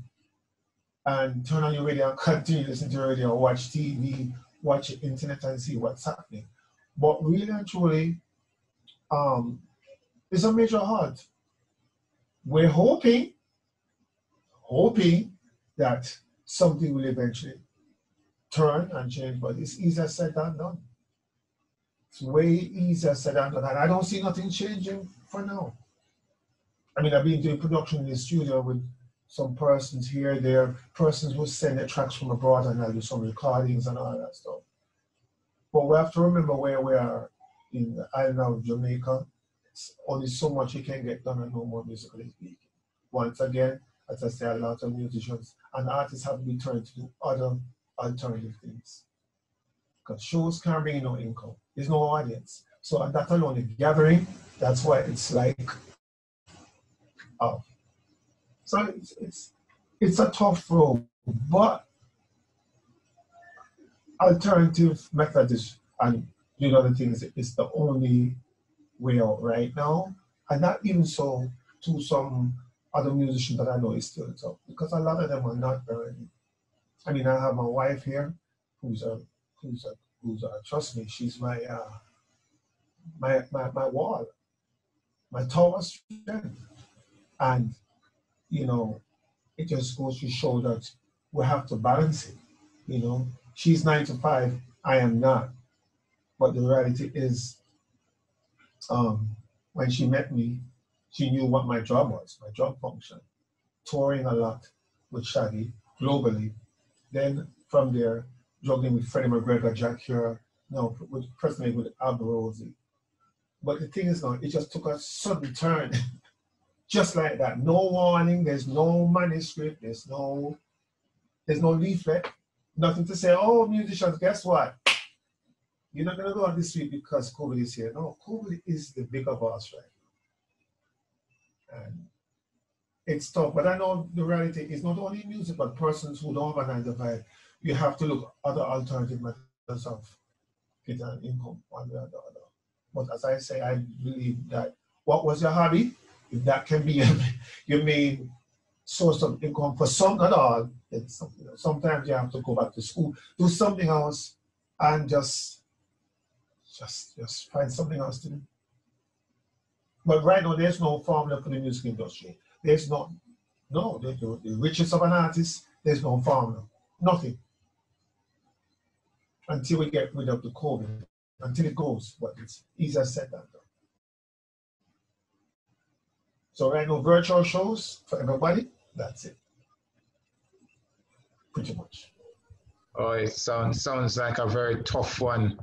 and turn on your radio and continue listening to your radio, watch TV, watch the internet and see what's happening. But really and truly, um, it's a major halt. We're hoping, hoping that something will eventually turn and change, but it's easier said than done. It's way easier said than done. And I don't see nothing changing for now. I mean, I've been doing production in the studio with some persons here, there, persons who send their tracks from abroad and I do some recordings and all that stuff. But we have to remember where we are in the island of Jamaica. It's only so much you can get done and no more musically speaking. Once again, as I say, a lot of musicians and artists have been trying to do other alternative things. Because shows can't bring no income. There's no audience. So that alone, the gathering, that's why it's like oh. So it's it's it's a tough road, but alternative methods and doing other things is the only way out right now. And not even so to some other musicians that I know is still tough because a lot of them are not earning. I mean, I have my wife here, who's a who's a who's a trust me, she's my uh, my my my wall, my tower strength, and you know, it just goes to show that we have to balance it. You know, she's nine to five, I am not, but the reality is, um, when she met me, she knew what my job was, my job function, touring a lot with Shaggy globally. Then from there, juggling with Freddie McGregor, Jah Cure, no, with, personally with Alborosie. But the thing is now, it just took a sudden turn, just like that. No warning, there's no manuscript, there's no, there's no leaflet, nothing to say, oh, musicians, guess what? You're not gonna go on this week because COVID is here. No, COVID is the bigger boss right and it's tough. But I know the reality is not only music, but persons who don't nine to five, you have to look at other alternative methods of getting an income one way or the other. But as I say, I believe that what was your hobby? If that can be your main source of income for some, not all, it's. Sometimes you have to go back to school, do something else, and just, just, just find something else to do. But right now, there's no formula for the music industry. There's not. No, the, the riches of an artist, there's no formula. Nothing. Until we get rid of the COVID, until it goes, but it's easier said than done. So right now, virtual shows for everybody, that's it. Pretty much. Oh, it sounds sounds like a very tough one.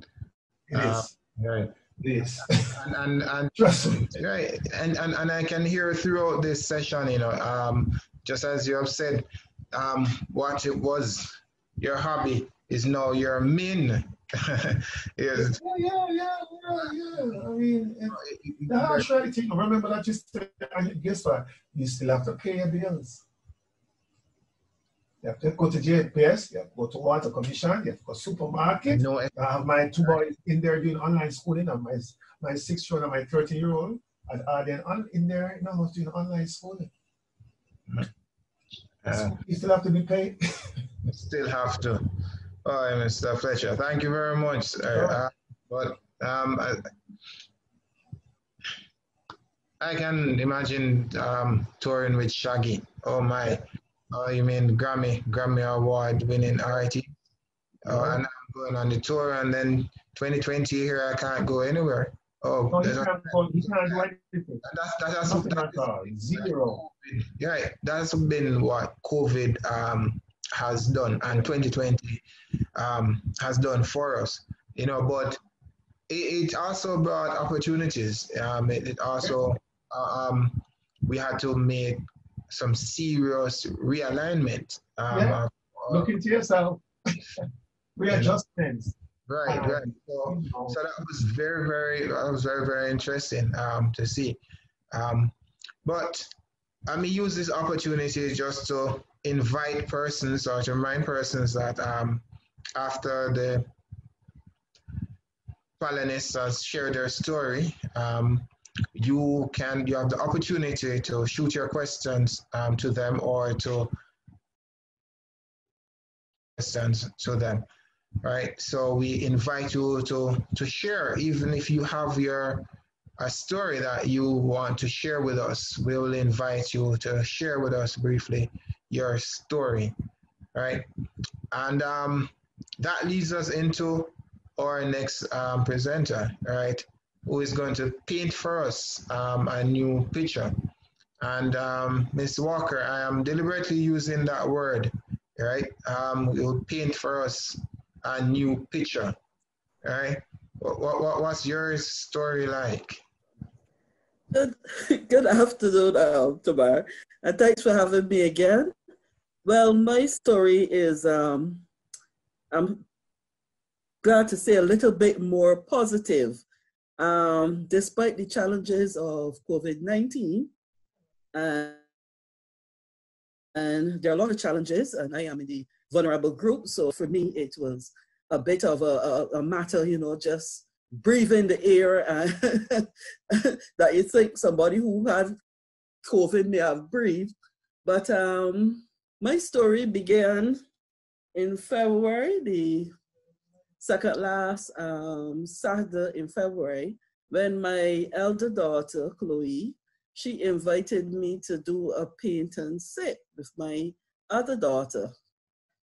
It is. Uh, right. It is. And and, and Trust me. right and, and and I can hear throughout this session, you know, um, just as you have said, um, what it was your hobby is now your main. is Yeah, yeah, yeah, yeah, yeah. I mean, the harsh reality, remember that you still, and guess what? You still have to pay your bills. You have to go to JPS, you have to go to water commission, you have to go to supermarket. no I have my two boys in there doing online schooling, and my my six year old and my 13 year old and are then on in there now doing online schooling. uh, you still have to be paid. still have to. All right, Mr. Fletcher, thank you very much. Uh, uh, but um, I, I can imagine um, touring with Shaggy. Oh my! Oh, you mean Grammy Grammy Award winning artist? Oh, and I'm going on the tour, and then 2020 here I can't go anywhere. Oh, No, you can't, go- you can't do anything. that, that, that's, Nothing that at all. Zero. yeah, that's been what COVID um, has done and 2020 um, has done for us, you know, but it, it also brought opportunities. Um, it, it also, uh, um, we had to make some serious realignment. Um, Yeah. of- Look into yourself. Readjustments. right, right. So, so that was very, very, that was very, very interesting um, to see. Um, but I mean, use this opportunity just to invite persons or to remind persons that um, after the panelists has shared their story, um, you can you have the opportunity to shoot your questions um, to them or to questions to them right? So we invite you to to share, even if you have your a story that you want to share with us. We will invite you to share with us briefly your story, right? And um, that leads us into our next um, presenter, right? Who is going to paint for us um, a new picture. And um, Ms. Walker, I am deliberately using that word, right? Um, will paint for us a new picture, right? What, what, what's your story like? Good, good afternoon, um, Tamar, and thanks for having me again. Well, my story is, um, I'm glad to say a little bit more positive. Um, despite the challenges of COVID-19, and, and there are a lot of challenges, and I am in the vulnerable group, so for me it was a bit of a, a, a matter, you know, just breathe in the air that you think somebody who had COVID may have breathed. But um, my story began in February, the second last um, Saturday in February, when my elder daughter, Chloe, she invited me to do a paint and sit with my other daughter.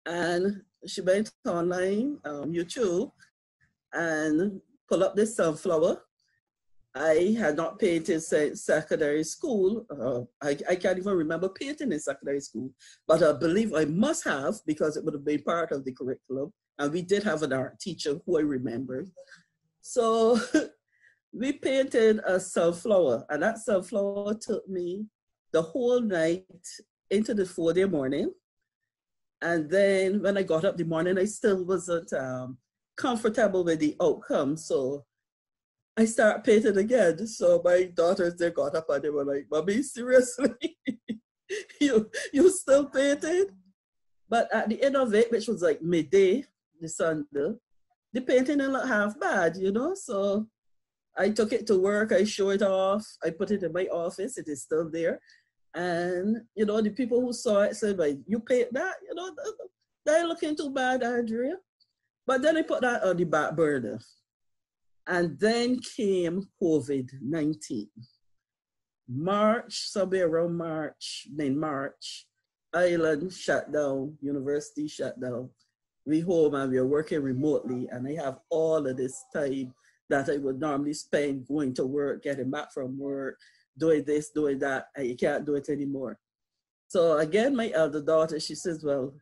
And she went online, um, YouTube, and pull up this sunflower. I had not painted since secondary school. Uh, I, I can't even remember painting in secondary school, but I believe I must have because it would have been part of the curriculum. And we did have an art teacher who I remember. So we painted a sunflower, and that sunflower took me the whole night into the four day morning. And then when I got up the morning, I still wasn't um, comfortable with the outcome. So I start painting again. So my daughters, they got up and they were like, Mommy, seriously? you you still painting? But at the end of it, which was like midday, the Sunday, the painting didn't look half bad, you know? So I took it to work, I show it off, I put it in my office, it is still there. And you know, the people who saw it said, like, you paint that, you know, that ain't looking too bad, Andrea. But then I put that on the back burner. And then came COVID 19. March, somewhere around March, in March, island shut down, university shut down. We home and we are working remotely, and I have all of this time that I would normally spend going to work, getting back from work, doing this, doing that, and you can't do it anymore. So again, my elder daughter, she says, well,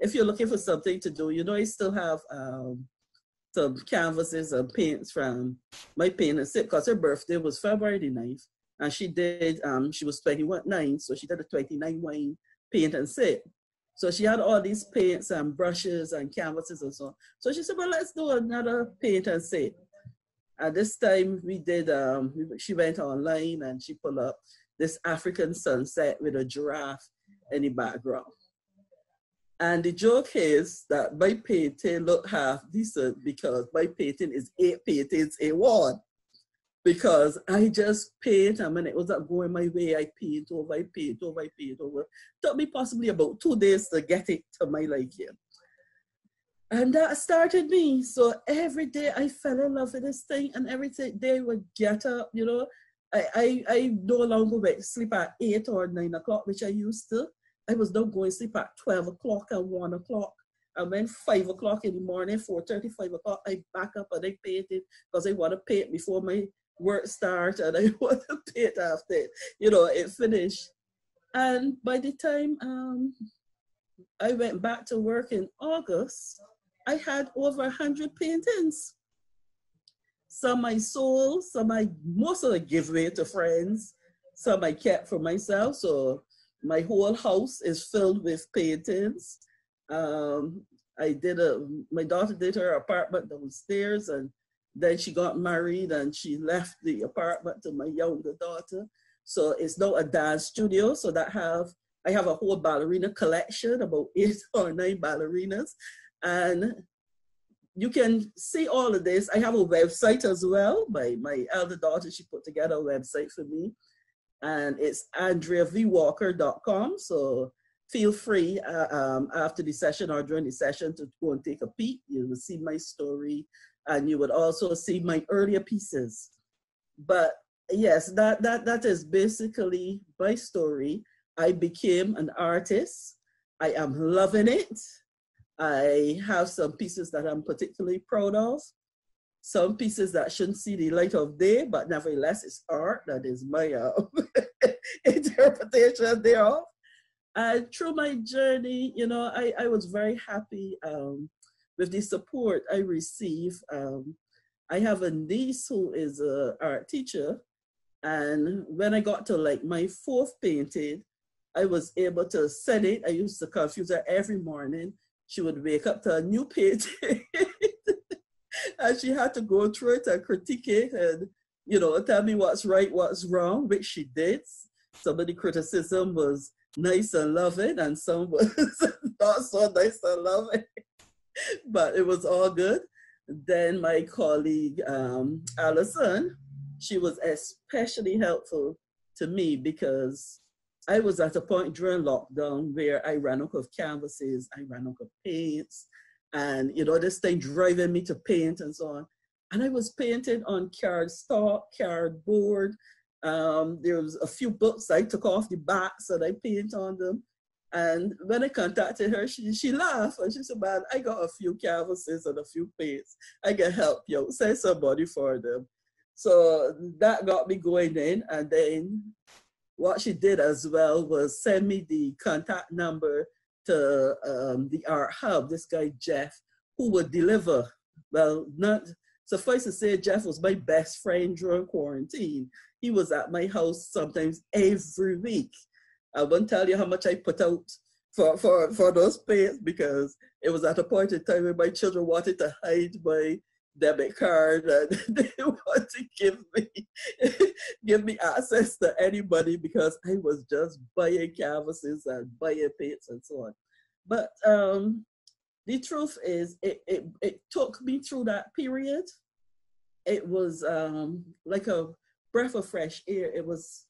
if you're looking for something to do, you know, I still have um, some canvases and paints from my paint and sip because her birthday was February the 9th. And she did, um, she was 29, so she did a 29 wine paint and sip. So she had all these paints and brushes and canvases and so on. So she said, well, let's do another paint and sip. At this time, we did, um, she went online and she pulled up this African sunset with a giraffe in the background. And the joke is that my painting look half decent because my painting is eight paintings in one. Because I just paint, and when it was not going my way, I paint over, I paint over, I paint over. It took me possibly about two days to get it to my liking. And that started me. So every day I fell in love with this thing, and every day I would get up, you know. I, I, I no longer went sleep at eight or nine o'clock, which I used to. I was now going to sleep at 12 o'clock and 1 o'clock. And then 5 o'clock in the morning, 4.30, 5 o'clock, I back up and I paint it because I want to paint before my work starts and I want to paint after it. You know, it finished. And by the time um, I went back to work in August, I had over 100 paintings. Some I sold, some I, most of give away to friends, some I kept for myself. So my whole house is filled with paintings. Um, I did a, my daughter did her apartment downstairs and then she got married and she left the apartment to my younger daughter. So it's now a dance studio. So that have, I have a whole ballerina collection, about eight or nine ballerinas. And you can see all of this. I have a website as well. My, my elder daughter, she put together a website for me and it's andreavwalker.com. So feel free uh, um, after the session or during the session to go and take a peek. You will see my story and you would also see my earlier pieces. But yes, that, that, that is basically my story. I became an artist. I am loving it. I have some pieces that I'm particularly proud of some pieces that shouldn't see the light of day, but nevertheless it's art. That is my uh, interpretation thereof. And through my journey, you know, I, I was very happy um, with the support I receive. Um, I have a niece who is an art teacher. And when I got to like my fourth painting, I was able to send it. I used to confuse her every morning. She would wake up to a new painting and she had to go through it and critique it and, you know, tell me what's right, what's wrong, which she did. Some of the criticism was nice and loving, and some was not so nice and loving, but it was all good. Then my colleague, um, Allison, she was especially helpful to me because I was at a point during lockdown where I ran out of canvases, I ran out of paints, and you know this thing driving me to paint and so on. And i was painting on cardstock cardboard. Um, there was a few books i took off the backs and i paint on them. And when i contacted her she, she laughed and she said man i got a few canvases and a few paints. I can help you. Send somebody for them. So that got me going in. And then what she did as well was send me the contact number to um, the art hub, this guy Jeff, who would deliver. Well, not suffice to say, Jeff was my best friend during quarantine. He was at my house sometimes every week. I won't tell you how much I put out for, for, for those paints because it was at a point in time when my children wanted to hide my debit card and they want to give me give me access to anybody because I was just buying canvases and buying paints and so on. But um, the truth is, it, it, it took me through that period. It was um, like a breath of fresh air. It was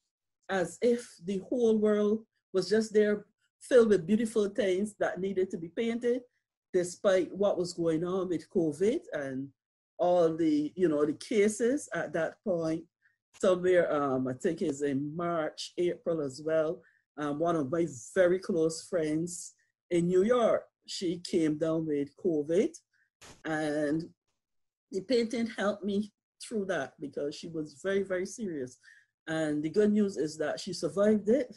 as if the whole world was just there filled with beautiful things that needed to be painted despite what was going on with COVID and all the, you know, the cases at that point. somewhere, um, I think it's in March, April as well. Um, one of my very close friends in New York, she came down with COVID and the painting helped me through that because she was very, very serious. And the good news is that she survived it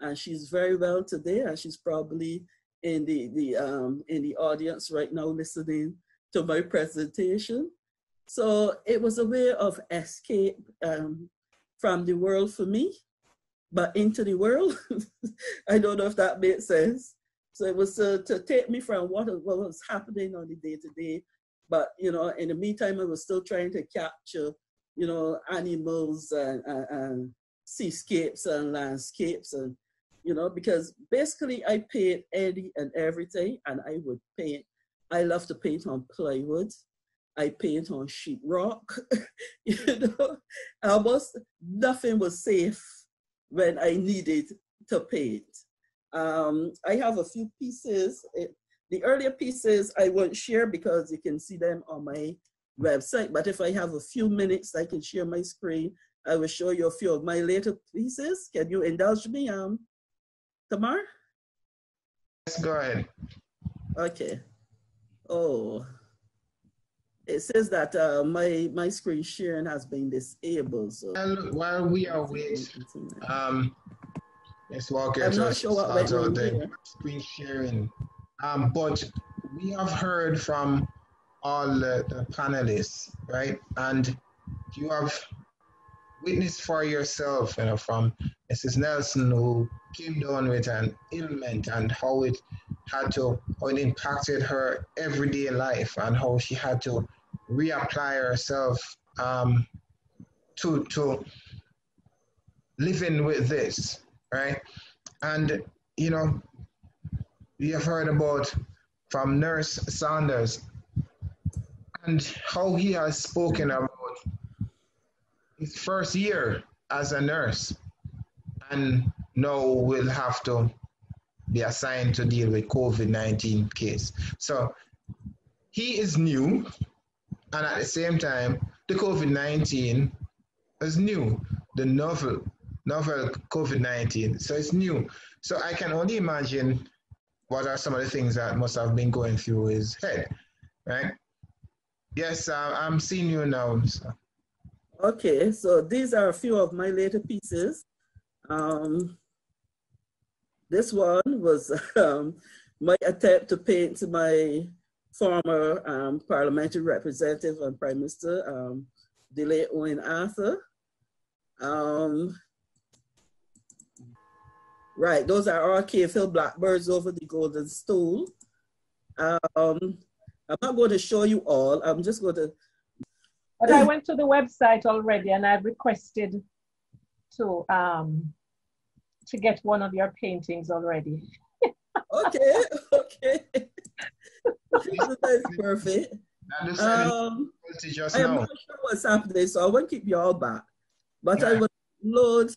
and she's very well today and she's probably in the, the um, in the audience right now listening to my presentation. So it was a way of escape um, from the world for me, but into the world. I don't know if that makes sense. So it was uh, to take me from what, what was happening on the day to day. But, you know, in the meantime, I was still trying to capture, you know, animals and, and, and seascapes and landscapes and you know, because basically I paint any and everything, and I would paint. I love to paint on plywood. I paint on sheetrock. you know, almost nothing was safe when I needed to paint. Um, I have a few pieces. It, the earlier pieces I won't share because you can see them on my website. But if I have a few minutes, I can share my screen. I will show you a few of my later pieces. Can you indulge me? Um, Tamar? Yes, go ahead. Okay. Oh, it says that uh, my my screen sharing has been disabled. So while, while we are waiting, um, Ms. Walker, I'm not sure what went on the screen sharing. Um, but we have heard from all the, the panelists, right? And you have witnessed for yourself, you know, from Mrs. Nelson who came down with an ailment and how it had to, how it impacted her everyday life and how she had to reapply herself um, to, to living with this, right? And, you know, we have heard about from Nurse Sanders and how he has spoken about his first year as a nurse and now we'll have to be assigned to deal with COVID-19 case. So he is new, and at the same time, the COVID-19 is new, the novel, novel COVID-19. So it's new. So I can only imagine what are some of the things that must have been going through his head, right? Yes, uh, I'm seeing you now. So. Okay, so these are a few of my later pieces. Um, this one was um, my attempt to paint my former um, parliamentary representative and prime minister, um, late Owen Arthur. Um, right, those are our Hill blackbirds over the golden stool. Um, I'm not going to show you all. I'm just going to. But I went to the website already and I've requested to um, to get one of your paintings already. okay, okay. That's perfect. Um, I'm not sure what's happening, so I won't keep you all back. But yeah. I will load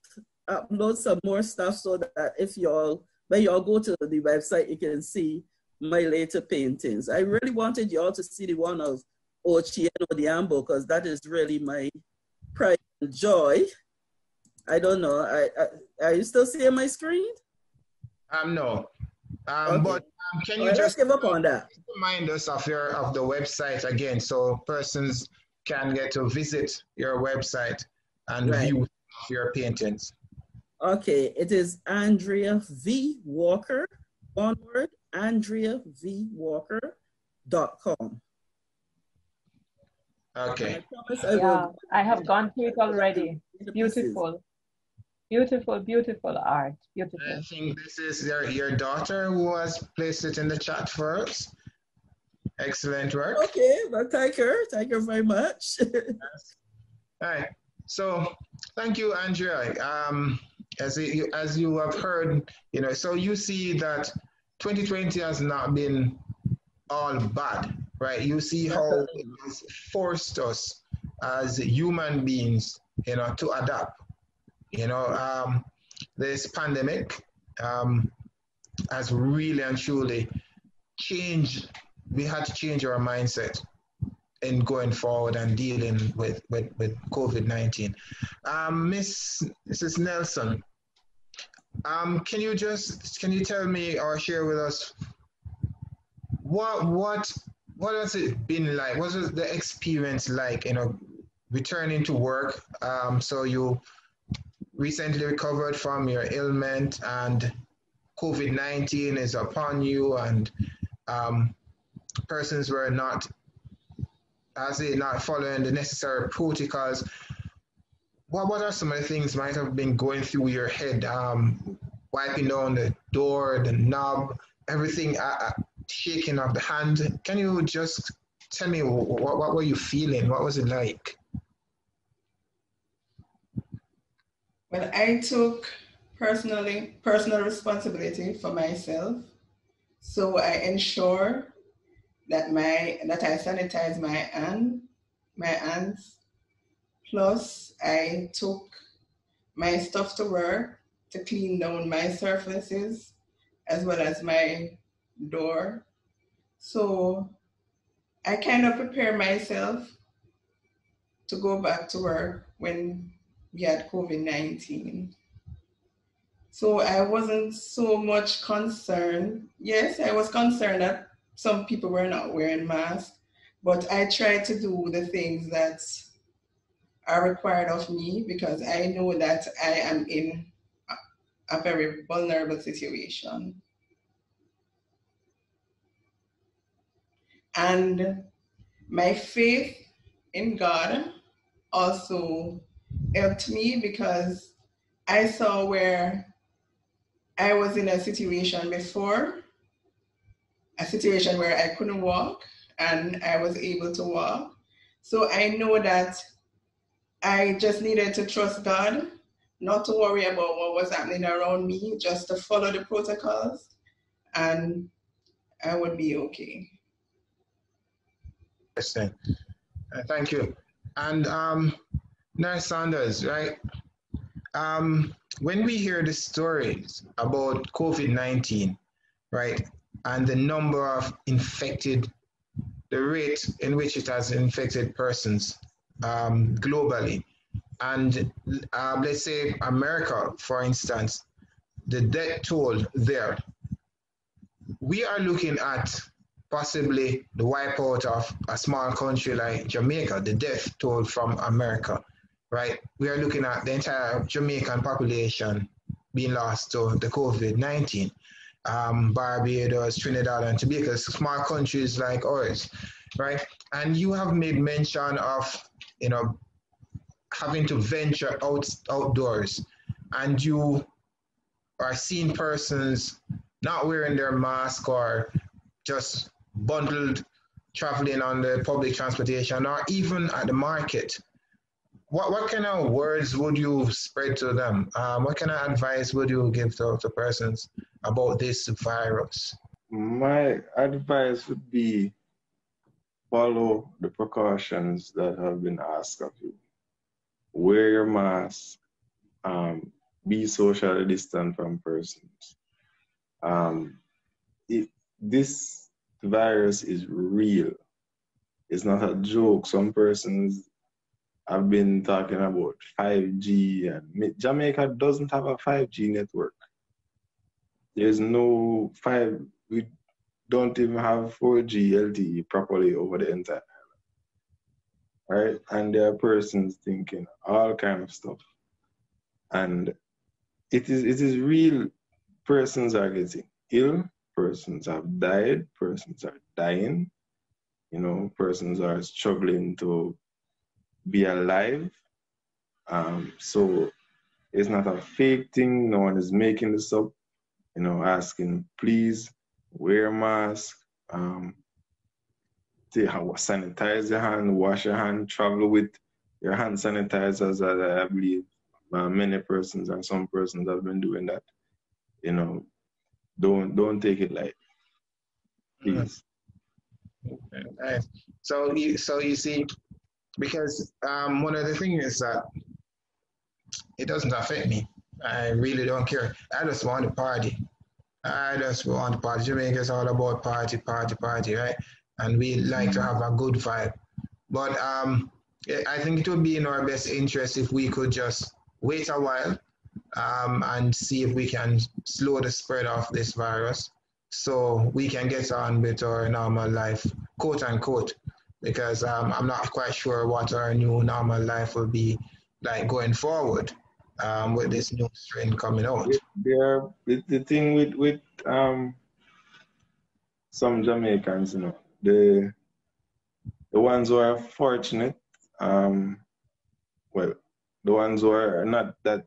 upload some more stuff so that if y'all when y'all go to the website, you can see my later paintings. I really wanted y'all to see the one of Ochieno Diambo because that is really my pride and joy. I don't know. I, I are you still seeing my screen? Um, no. Um, okay. but um, can you right, just give up on that? Remind us of your of the website again, so persons can get to visit your website and right. view your paintings. Okay, it is Andrea V Walker. One word, Andrea V Walker dot com. Okay. I yeah, I have gone through it already. Beautiful. Beautiful, beautiful art. Beautiful. I think this is your, your daughter who has placed it in the chat for us. Excellent work. Okay, well, thank her. Thank her very much. yes. All right. So, thank you, Andrea. Um, as you, as you have heard, you know, so you see that 2020 has not been all bad, right? You see how it has forced us as human beings, you know, to adapt you know, um, this pandemic um, has really and truly changed. We had to change our mindset. in going forward and dealing with, with, with COVID-19. Um, Miss Mrs. Nelson, um, can you just, can you tell me or share with us what, what, what has it been like? What was the experience like, you know, returning to work? Um, so you recently recovered from your ailment and COVID-19 is upon you and um, persons were not as they not following the necessary protocols, what, what are some of the things might have been going through your head? Um, wiping down the door, the knob, everything, uh, uh, shaking of the hand. Can you just tell me what, what were you feeling? What was it like? Well, I took personally personal responsibility for myself. So I ensure that my that I sanitize my hand, my hands. Plus, I took my stuff to work to clean down my surfaces as well as my door. So I kind of prepare myself to go back to work when we had COVID 19. So I wasn't so much concerned. Yes, I was concerned that some people were not wearing masks, but I tried to do the things that are required of me because I know that I am in a, a very vulnerable situation. And my faith in God also helped me because I saw where I was in a situation before a situation where I couldn't walk and I was able to walk. So I know that I just needed to trust God, not to worry about what was happening around me, just to follow the protocols, and I would be okay. Uh, thank you. And um, Nurse Sanders, right? Um, when we hear the stories about COVID 19, right, and the number of infected, the rate in which it has infected persons um, globally. And uh, let's say America, for instance, the death toll there, we are looking at possibly the wipeout of a small country like Jamaica, the death toll from America, right? We are looking at the entire Jamaican population being lost to the COVID 19 um, Barbados, Trinidad, and Tobago, small countries like ours, right? And you have made mention of, you know, having to venture out outdoors, and you are seeing persons not wearing their mask or just bundled traveling on the public transportation or even at the market. What, what kind of words would you spread to them? Um, what kind of advice would you give to, to persons about this virus? My advice would be follow the precautions that have been asked of you. Wear your mask, um, be socially distant from persons. Um, this virus is real. It's not a joke. Some persons have been talking about 5G, and Jamaica doesn't have a 5G network. There's no five, we don't even have 4G LTE properly over the entire island. Right? And there are persons thinking all kind of stuff. And it is it is real persons are getting ill, persons have died, persons are dying, you know, persons are struggling to be alive. Um, so it's not a fake thing, no one is making this up you know, asking please wear a mask, um, sanitize your hand, wash your hand, travel with your hand sanitizers. As I believe uh, many persons and some persons have been doing that. You know, don't don't take it light, please. Okay. So you so you see, because um, one of the things is that it doesn't affect me. I really don't care. I just want to party. I just want to party. Jamaica is all about party, party, party, right? And we like to have a good vibe. But um, I think it would be in our best interest if we could just wait a while um, and see if we can slow the spread of this virus so we can get on with our normal life, quote unquote, because um, I'm not quite sure what our new normal life will be like going forward um, with this new strain coming out. There, the, the thing with with um, some Jamaicans, you know, the the ones who are fortunate, um, well, the ones who are not that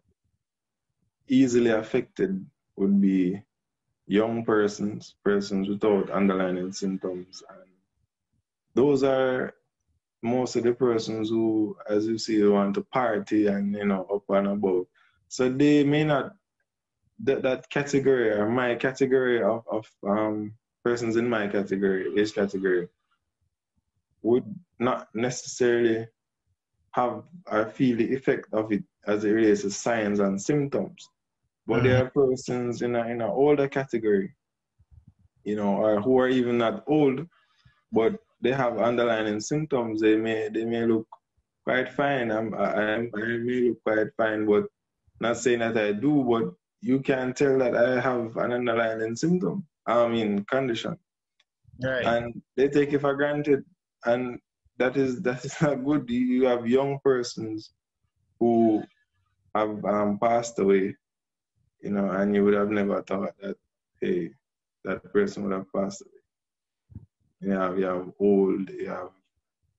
easily affected would be young persons, persons without underlying symptoms, and those are most of the persons who, as you see, want to party and you know up and above. So they may not that that category or my category of, of um, persons in my category, age category, would not necessarily have or feel the effect of it as it relates to signs and symptoms. But mm-hmm. there are persons in a in an older category, you know, or who are even not old, but they have underlying symptoms. They may they may look quite fine. I'm, I, I may look quite fine, but not saying that I do. But you can tell that I have an underlying symptom. I mean condition, right. and they take it for granted, and that is that is not good. You have young persons who have um, passed away, you know, and you would have never thought that hey, that person would have passed away. You have, you have old, you have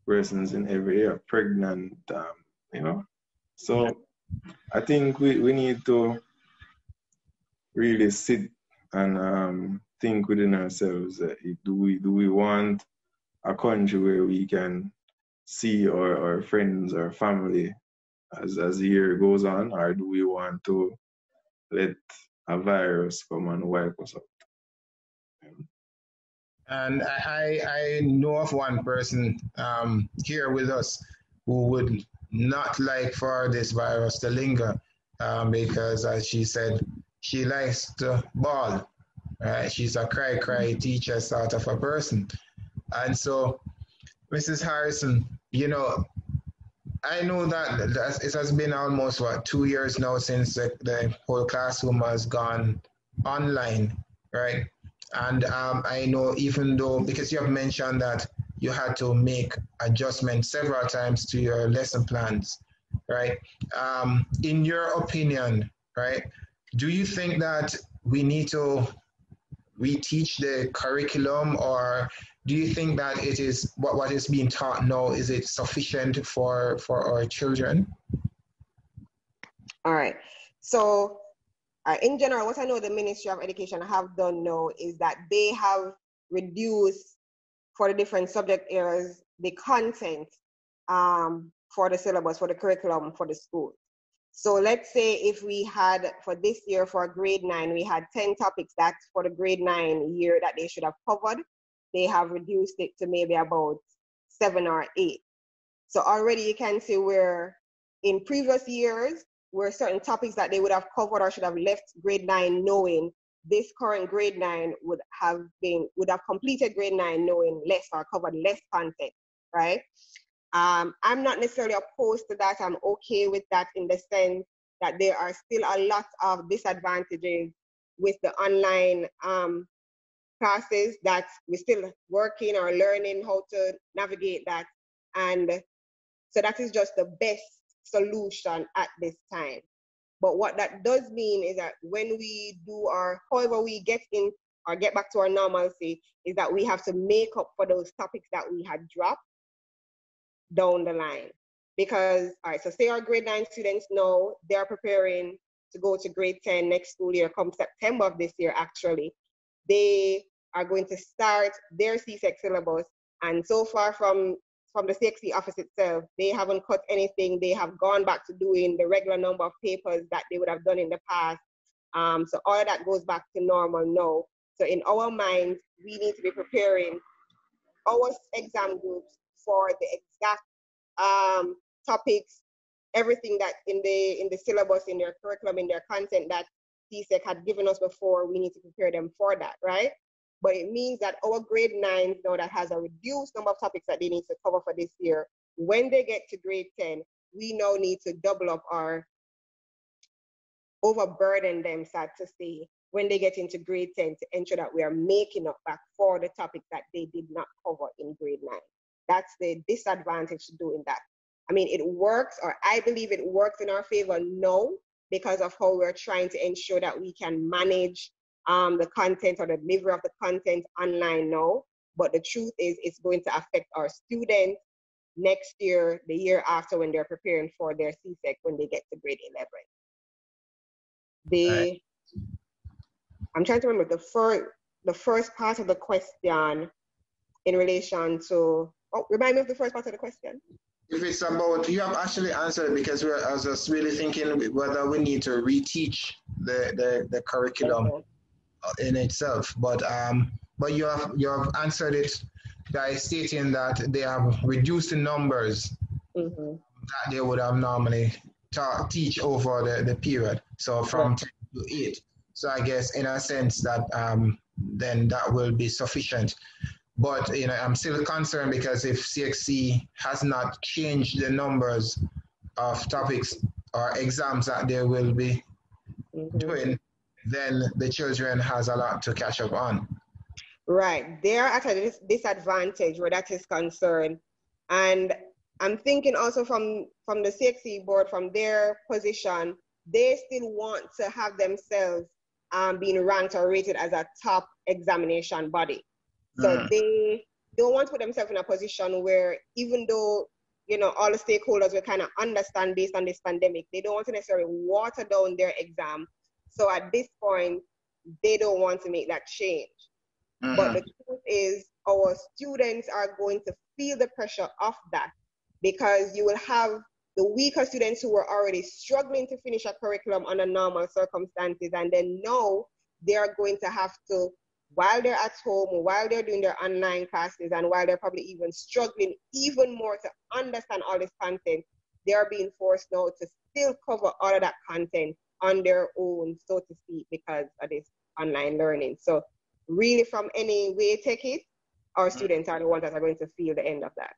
persons in every area, pregnant, um, you know. So I think we, we need to really sit and um, think within ourselves uh, do we do we want a country where we can see our, our friends our family as, as the year goes on or do we want to let a virus come and wipe us out and I, I know of one person um, here with us who would not like for this virus to linger um, because, as she said, she likes to ball. Right? She's a cry cry teacher sort of a person. And so, Mrs. Harrison, you know, I know that, it has been almost, what, two years now since the, the whole classroom has gone online, right? And um, I know even though, because you have mentioned that you had to make adjustments several times to your lesson plans, right? Um, in your opinion, right, do you think that we need to reteach the curriculum? Or do you think that it is what, what is being taught now is it sufficient for for our children? All right. So uh, in general, what I know the Ministry of Education have done now is that they have reduced for the different subject areas the content um, for the syllabus, for the curriculum for the school. So let's say if we had for this year for grade nine, we had 10 topics that for the grade nine year that they should have covered, they have reduced it to maybe about seven or eight. So already you can see where in previous years, were certain topics that they would have covered or should have left grade nine knowing this current grade nine would have been would have completed grade nine knowing less or covered less content, right? Um, I'm not necessarily opposed to that. I'm okay with that in the sense that there are still a lot of disadvantages with the online um, classes that we're still working or learning how to navigate that. And so that is just the best solution at this time. But what that does mean is that when we do our, however we get in or get back to our normalcy, is that we have to make up for those topics that we had dropped down the line. Because, all right, so say our grade nine students know they're preparing to go to grade 10 next school year, come September of this year, actually. They are going to start their CSEC syllabus. And so far from from the CXC office itself. They haven't cut anything. They have gone back to doing the regular number of papers that they would have done in the past. Um, so all that goes back to normal now. So in our minds, we need to be preparing our exam groups for the exact um, topics, everything that in the in the syllabus, in their curriculum, in their content that CSEC had given us before. We need to prepare them for that, right? But it means that our grade nines know that has a reduced number of topics that they need to cover for this year. When they get to grade 10, we now need to double up our overburden them, sad to say, when they get into grade 10 to ensure that we are making up back for the topic that they did not cover in grade 9. That's the disadvantage to doing that. I mean, it works, or I believe it works in our favor No, because of how we're trying to ensure that we can manage um, the content or the delivery of the content online now. But the truth is, it's going to affect our students next year, the year after, when they're preparing for their CSEC when they get to grade 11. The right. I'm trying to remember the first the first part of the question in relation to. Oh, remind me of the first part of the question. If it's about, you have actually answered because we're, I was just really thinking whether we need to reteach the, the, the curriculum okay. In itself. But um, but you have you have answered it by stating that they have reduced the numbers mm-hmm. that they would have normally taught, teach over the, the period. So from 10 to 8. So I guess in a sense that um, then that will be sufficient. But you know, I'm still concerned because if CXC has not changed the numbers of topics or exams that they will be mm-hmm. doing, then the children has a lot to catch up on. Right, they're at a disadvantage where that is concerned, and I'm thinking also from from the CXC board, from their position, they still want to have themselves um, being ranked or rated as a top examination body. So mm. they don't want to put themselves in a position where even though you know all the stakeholders will kind of understand based on this pandemic, they don't want to necessarily water down their exam. So at this point, they don't want to make that change. Mm-hmm. But the truth is, our students are going to feel the pressure of that because you will have the weaker students who were already struggling to finish a curriculum under normal circumstances and then know they are going to have to while they're at home while they're doing their online classes and while they're probably even struggling even more to understand all this content they are being forced now to still cover all of that content on their own so to speak because of this online learning so really from any way take it our mm. students are the ones that are going to feel the end of that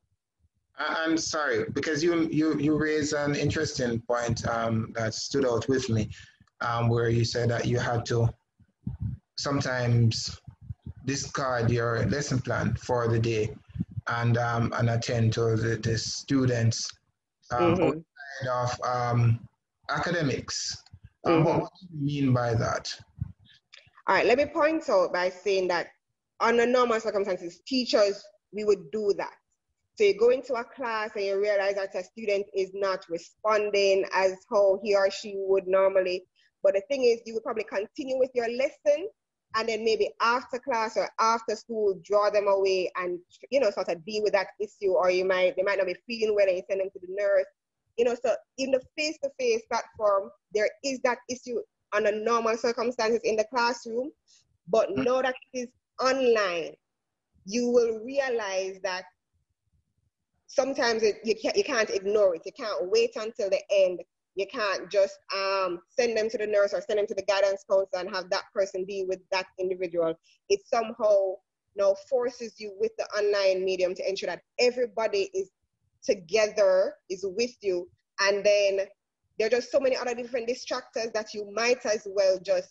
I'm sorry because you you you raised an interesting point um, that stood out with me, um, where you said that you had to sometimes discard your lesson plan for the day and um, and attend to the, the students um, mm-hmm. of um, academics. Um, mm-hmm. What do you mean by that? All right, let me point out by saying that under normal circumstances, teachers we would do that so you go into a class and you realize that a student is not responding as how he or she would normally. But the thing is, you would probably continue with your lesson and then maybe after class or after school, draw them away and you know sort of deal with that issue. Or you might they might not be feeling well and you send them to the nurse. You know, so in the face-to-face platform, there is that issue under normal circumstances in the classroom. But mm-hmm. now that it is online, you will realize that sometimes it, you, can't, you can't ignore it. You can't wait until the end. You can't just um, send them to the nurse or send them to the guidance counselor and have that person deal with that individual. It somehow now forces you with the online medium to ensure that everybody is together, is with you. And then there are just so many other different distractors that you might as well just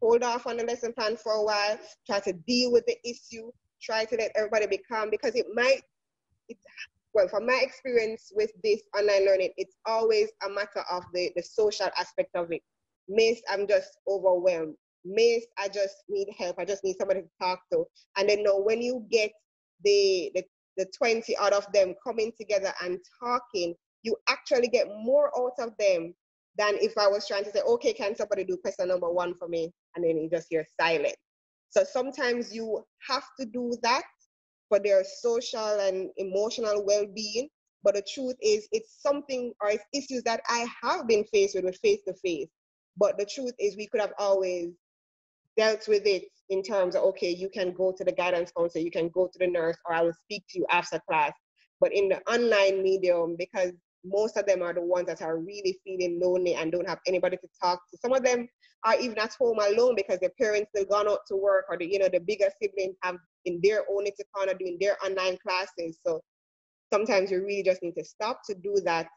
hold off on the lesson plan for a while, try to deal with the issue, try to let everybody be calm because it might, it well, from my experience with this online learning, it's always a matter of the, the social aspect of it. Miss, I'm just overwhelmed. Miss, I just need help. I just need somebody to talk to. And then no, when you get the, the the 20 out of them coming together and talking, you actually get more out of them than if I was trying to say, okay, can somebody do question number one for me? And then you just hear silence. So sometimes you have to do that for their social and emotional well-being. But the truth is, it's something or it's issues that I have been faced with face to face. But the truth is, we could have always dealt with it in terms of okay, you can go to the guidance counselor, you can go to the nurse, or I will speak to you after class. But in the online medium, because most of them are the ones that are really feeling lonely and don't have anybody to talk to. Some of them are even at home alone because their parents still gone out to work or the you know the bigger siblings have in their own little corner doing their online classes. So sometimes you really just need to stop to do that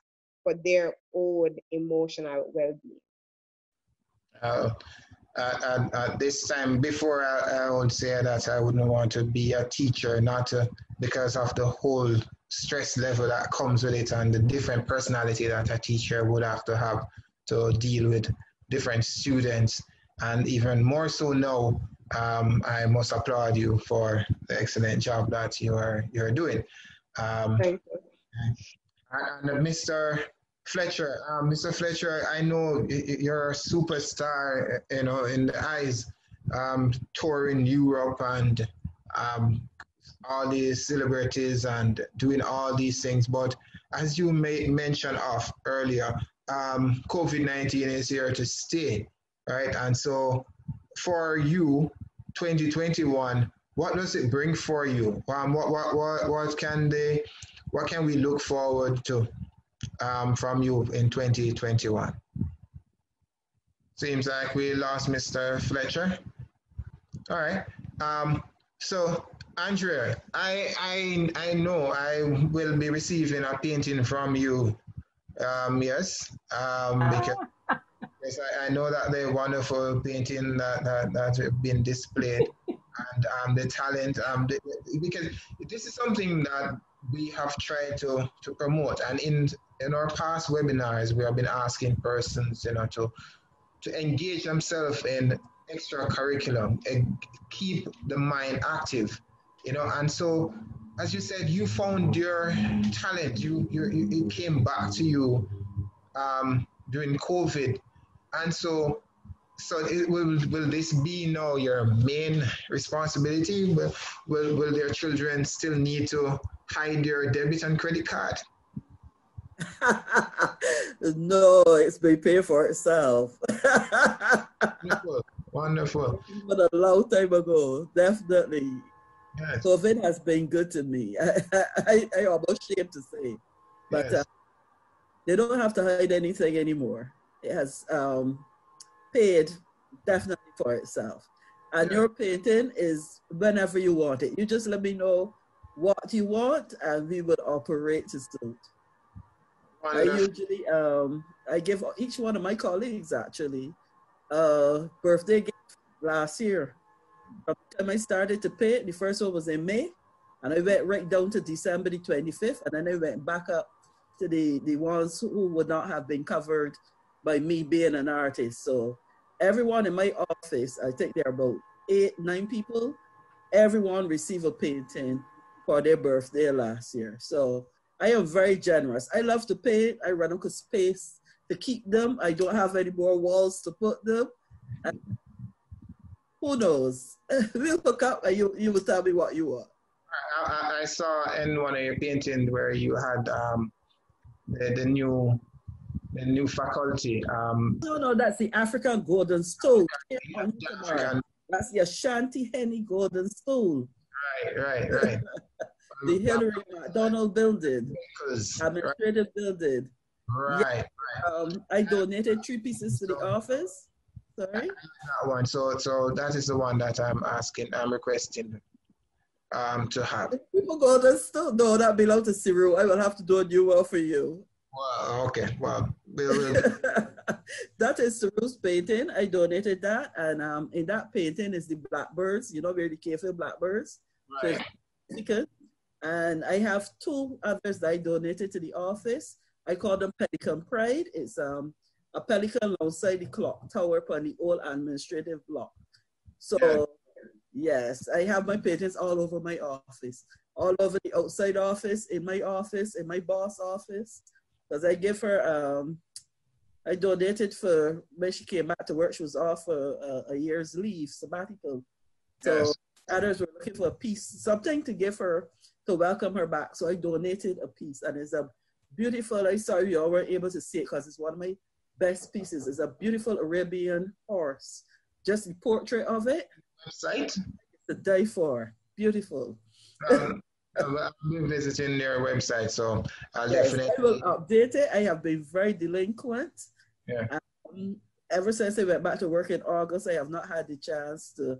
for their own emotional well-being. Uh, at, at, this time, before I, I, would say that I wouldn't want to be a teacher, not to, because of the whole stress level that comes with it and the different personality that a teacher would have to have to deal with different students. And even more so now, um, I must applaud you for the excellent job that you are you're doing. Um, Thank you. And Mr. Fletcher, um, Mr. Fletcher, I know you're a superstar, you know, in the eyes, um, touring Europe and um, all these celebrities and doing all these things. But as you may mention off earlier, um, COVID-19 is here to stay, right? And so for you, 2021, what does it bring for you? Um, what, what, what, what can they, what can we look forward to um, from you in 2021? Seems like we lost Mr. Fletcher. All right. Um, so Andrea, I, I, I know I will be receiving a painting from you. Um, yes, um, because yes, I, I, know that the wonderful painting that, that, that have been displayed and um, the talent, um, the, because this is something that we have tried to, to promote. And in, in our past webinars, we have been asking persons, you know, to, to engage themselves in extra curriculum and keep the mind active you know. And so as you said you found your talent. You, you it came back to you um, during covid. And so so it will will this be now your main responsibility? Will, will will their children still need to hide their debit and credit card no it's been paid for itself wonderful wonderful but a long time ago definitely Yes. COVID has been good to me. I, I, I almost ashamed to say, but yes. uh, they don't have to hide anything anymore. It has um, paid definitely for itself. And yeah. your painting is whenever you want it. You just let me know what you want, and we will operate to suit. I usually um, I give each one of my colleagues actually a birthday gift last year from the time I started to pay, the first one was in May, and I went right down to December the 25th, and then I went back up to the, the ones who would not have been covered by me being an artist. So everyone in my office, I think there are about eight, nine people, everyone received a painting for their birthday last year. So I am very generous. I love to paint. I run out of space to keep them. I don't have any more walls to put them. And who knows? we'll hook up and you, you will tell me what you want. I, I, saw in one of your paintings where you had um, the, the new the new faculty. Um, no, no, that's the African Golden Stool. African. That's the Asantehene Golden Stool. Right, right, right. the Hillary McDonald Building, administrative right. building. Right, yeah. right. Um, I donated three pieces to the office. Sorry? That one. So, so that is the one that I'm asking, I'm requesting um, to have. People go to still no, that belongs to Cyril. I will have to do a new one for you. Well, okay. Well, we'll, that is Cyril's painting. I donated that, and um, in that painting is the blackbirds. You know, very careful blackbirds. Right. So and I have two others that I donated to the office. I call them Pelican Pride. It's um a pelican outside the clock tower upon the old administrative block. So yeah. yes, I have my paintings all over my office, all over the outside office, in my office, in my boss office. Because I give her, um, I donated for when she came back to work. She was off for a, a year's leave, sabbatical. So yes. others were looking for a piece, something to give her to welcome her back. So I donated a piece, and it's a beautiful. I sorry you all weren't able to see it because it's one of my best pieces. It's a beautiful Arabian horse. Just the portrait of it. Website? It's a day for. Beautiful. Um, I've been visiting their website, so I'll yes, definitely. I will update it. I have been very delinquent. Yeah. Um, ever since I went back to work in August, I have not had the chance to.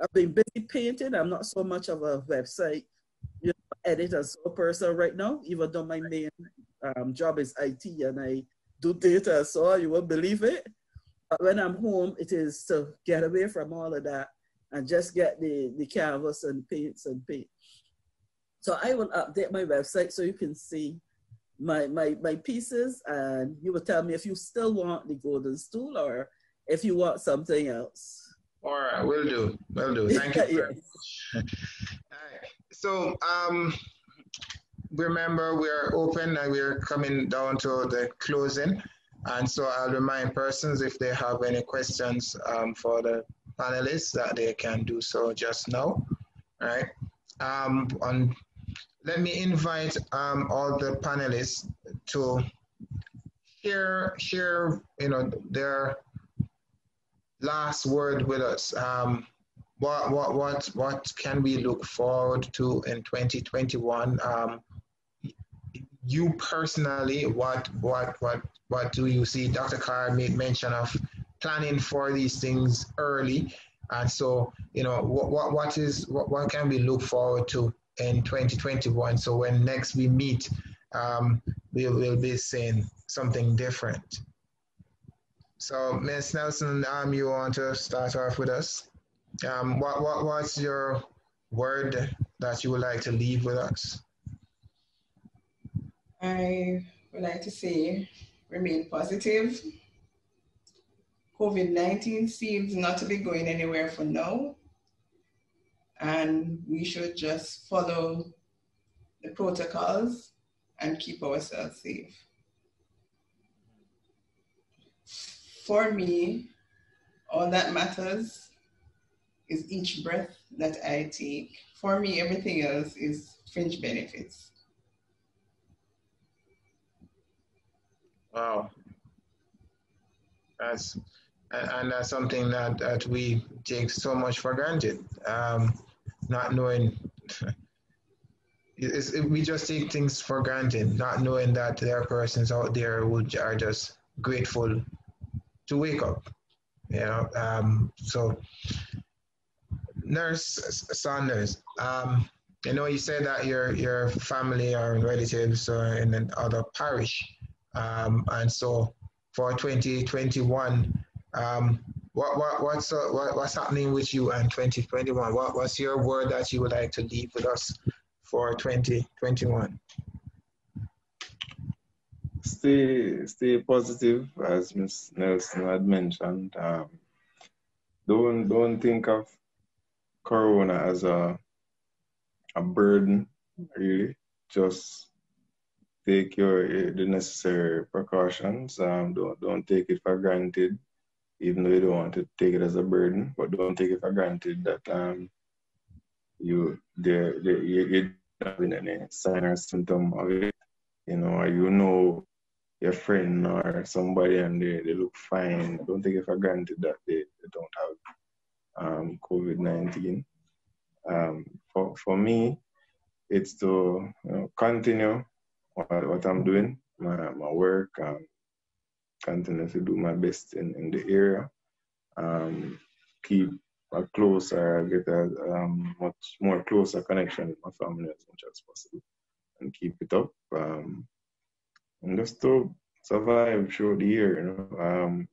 I've been busy painting. I'm not so much of a website you know, editor so person right now, even though my main um, job is IT and I do data, so you won't believe it. But when I'm home, it is to get away from all of that and just get the, the canvas and paints and paint. So I will update my website so you can see my, my, my pieces and you will tell me if you still want the golden stool or if you want something else. All right, will do. Will do. Thank you. yes. So, um, remember we're open and we're coming down to the closing. And so I'll remind persons if they have any questions um, for the panelists that they can do so just now. All right. Um, on, let me invite um, all the panelists to share, share, you know, their last word with us. Um, what, what, what, what can we look forward to in 2021? Um, you personally, what, what, what, what do you see? Dr. Kerr made mention of planning for these things early. And so, you know, what, what, what is, what, what can we look forward to in 2021? So when next we meet, um, we will be saying something different. So, Ms. Nelson, um, you want to start off with us? Um, what, what, what's your word that you would like to leave with us? I would like to say remain positive. COVID 19 seems not to be going anywhere for now. And we should just follow the protocols and keep ourselves safe. For me, all that matters is each breath that I take. For me, everything else is fringe benefits. Wow. That's and that's something that, that we take so much for granted. Um, not knowing it, we just take things for granted, not knowing that there are persons out there who are just grateful to wake up. You know, um, so Nurse Saunders, um, you know, you said that your your family or relatives are in another parish. Um, and so for 2021, um, what, what, what's, uh, what, what's happening with you in 2021? What, what's your word that you would like to leave with us for 2021? Stay, stay positive, as Ms. Nelson had mentioned. Um, don't, don't think of Corona as a, a burden, really. Just take your the necessary precautions. Um, don't don't take it for granted, even though you don't want to take it as a burden. But don't take it for granted that um you there you you having any sign or symptom of it, you know, or you know your friend or somebody and they, they look fine. Don't take it for granted that they, they don't have um, COVID nineteen. Um, for for me, it's to you know, continue what, what I'm doing, my, my work, um, continue to do my best in, in the area, um, keep a closer, get a um, much more closer connection with my family as much as possible, and keep it up. Um, and just to survive through the year, you know.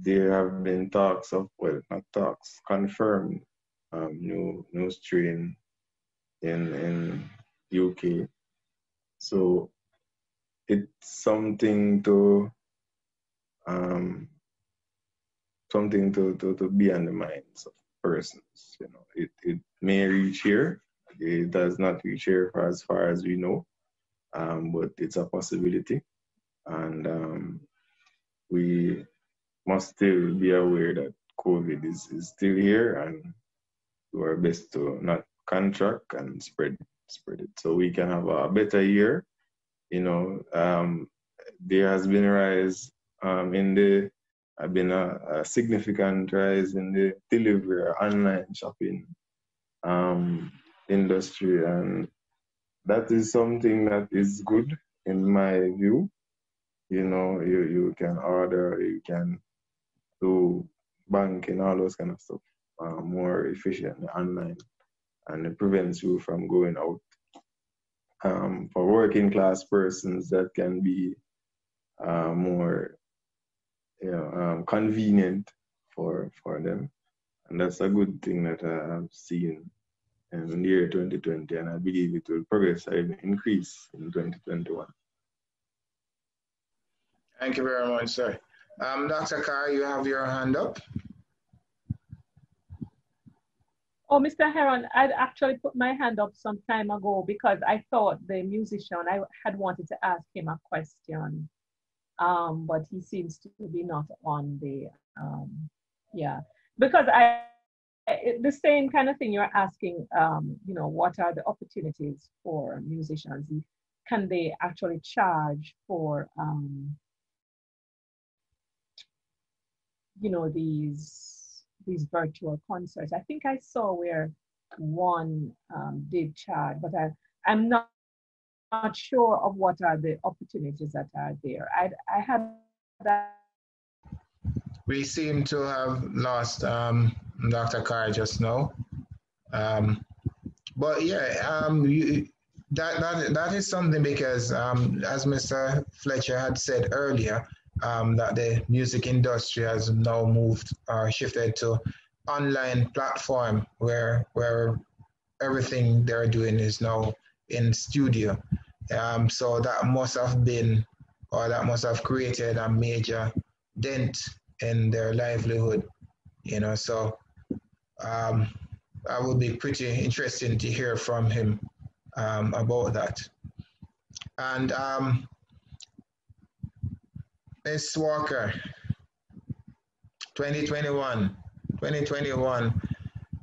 There have been talks of, well, not talks, confirmed um, new new strain in in UK so it's something to um, something to, to, to be on the minds of persons. You know, it, it may reach here. It does not reach here for as far as we know, um, but it's a possibility. And um, we must still be aware that COVID is, is still here and do our best to not contract and spread spread it so we can have a better year. You know, um, there has been a rise um, in the, have been a, a, significant rise in the delivery online shopping. Um, industry, and that is something that is good in my view. You know, you, you can order, you can do banking, all those kind of stuff uh, more efficiently online, and it prevents you from going out. Um, for working class persons, that can be uh, more you know, um, convenient for for them, and that's a good thing that I've seen in the year 2020, and I believe it will progressively increase in 2021. Thank you very much, sir. Um, Dr. Kerr, you have your hand up. Oh, Mr. Heron, I'd actually put my hand up some time ago because I thought the musician, I had wanted to ask him a question, um, but he seems to be not on the, um, yeah, because I, the same kind of thing you're asking, um, you know, what are the opportunities for musicians? Can they actually charge for, um, you know, these these virtual concerts. I think I saw where one um, did charge, but I, I'm not, not sure of what are the opportunities that are there. I, I had that. We seem to have lost um, Dr. Kerr just now. Um, but yeah, um, you, that, that, that is something because, um, as Mr. Fletcher had said earlier, um, that the music industry has now moved uh, shifted to online platform where where everything they're doing is now in studio. Um, so that must have been or that must have created a major dent in their livelihood. You know, so um, that would be pretty interesting to hear from him um, about that. And um, Miss Walker, 2021, 2021.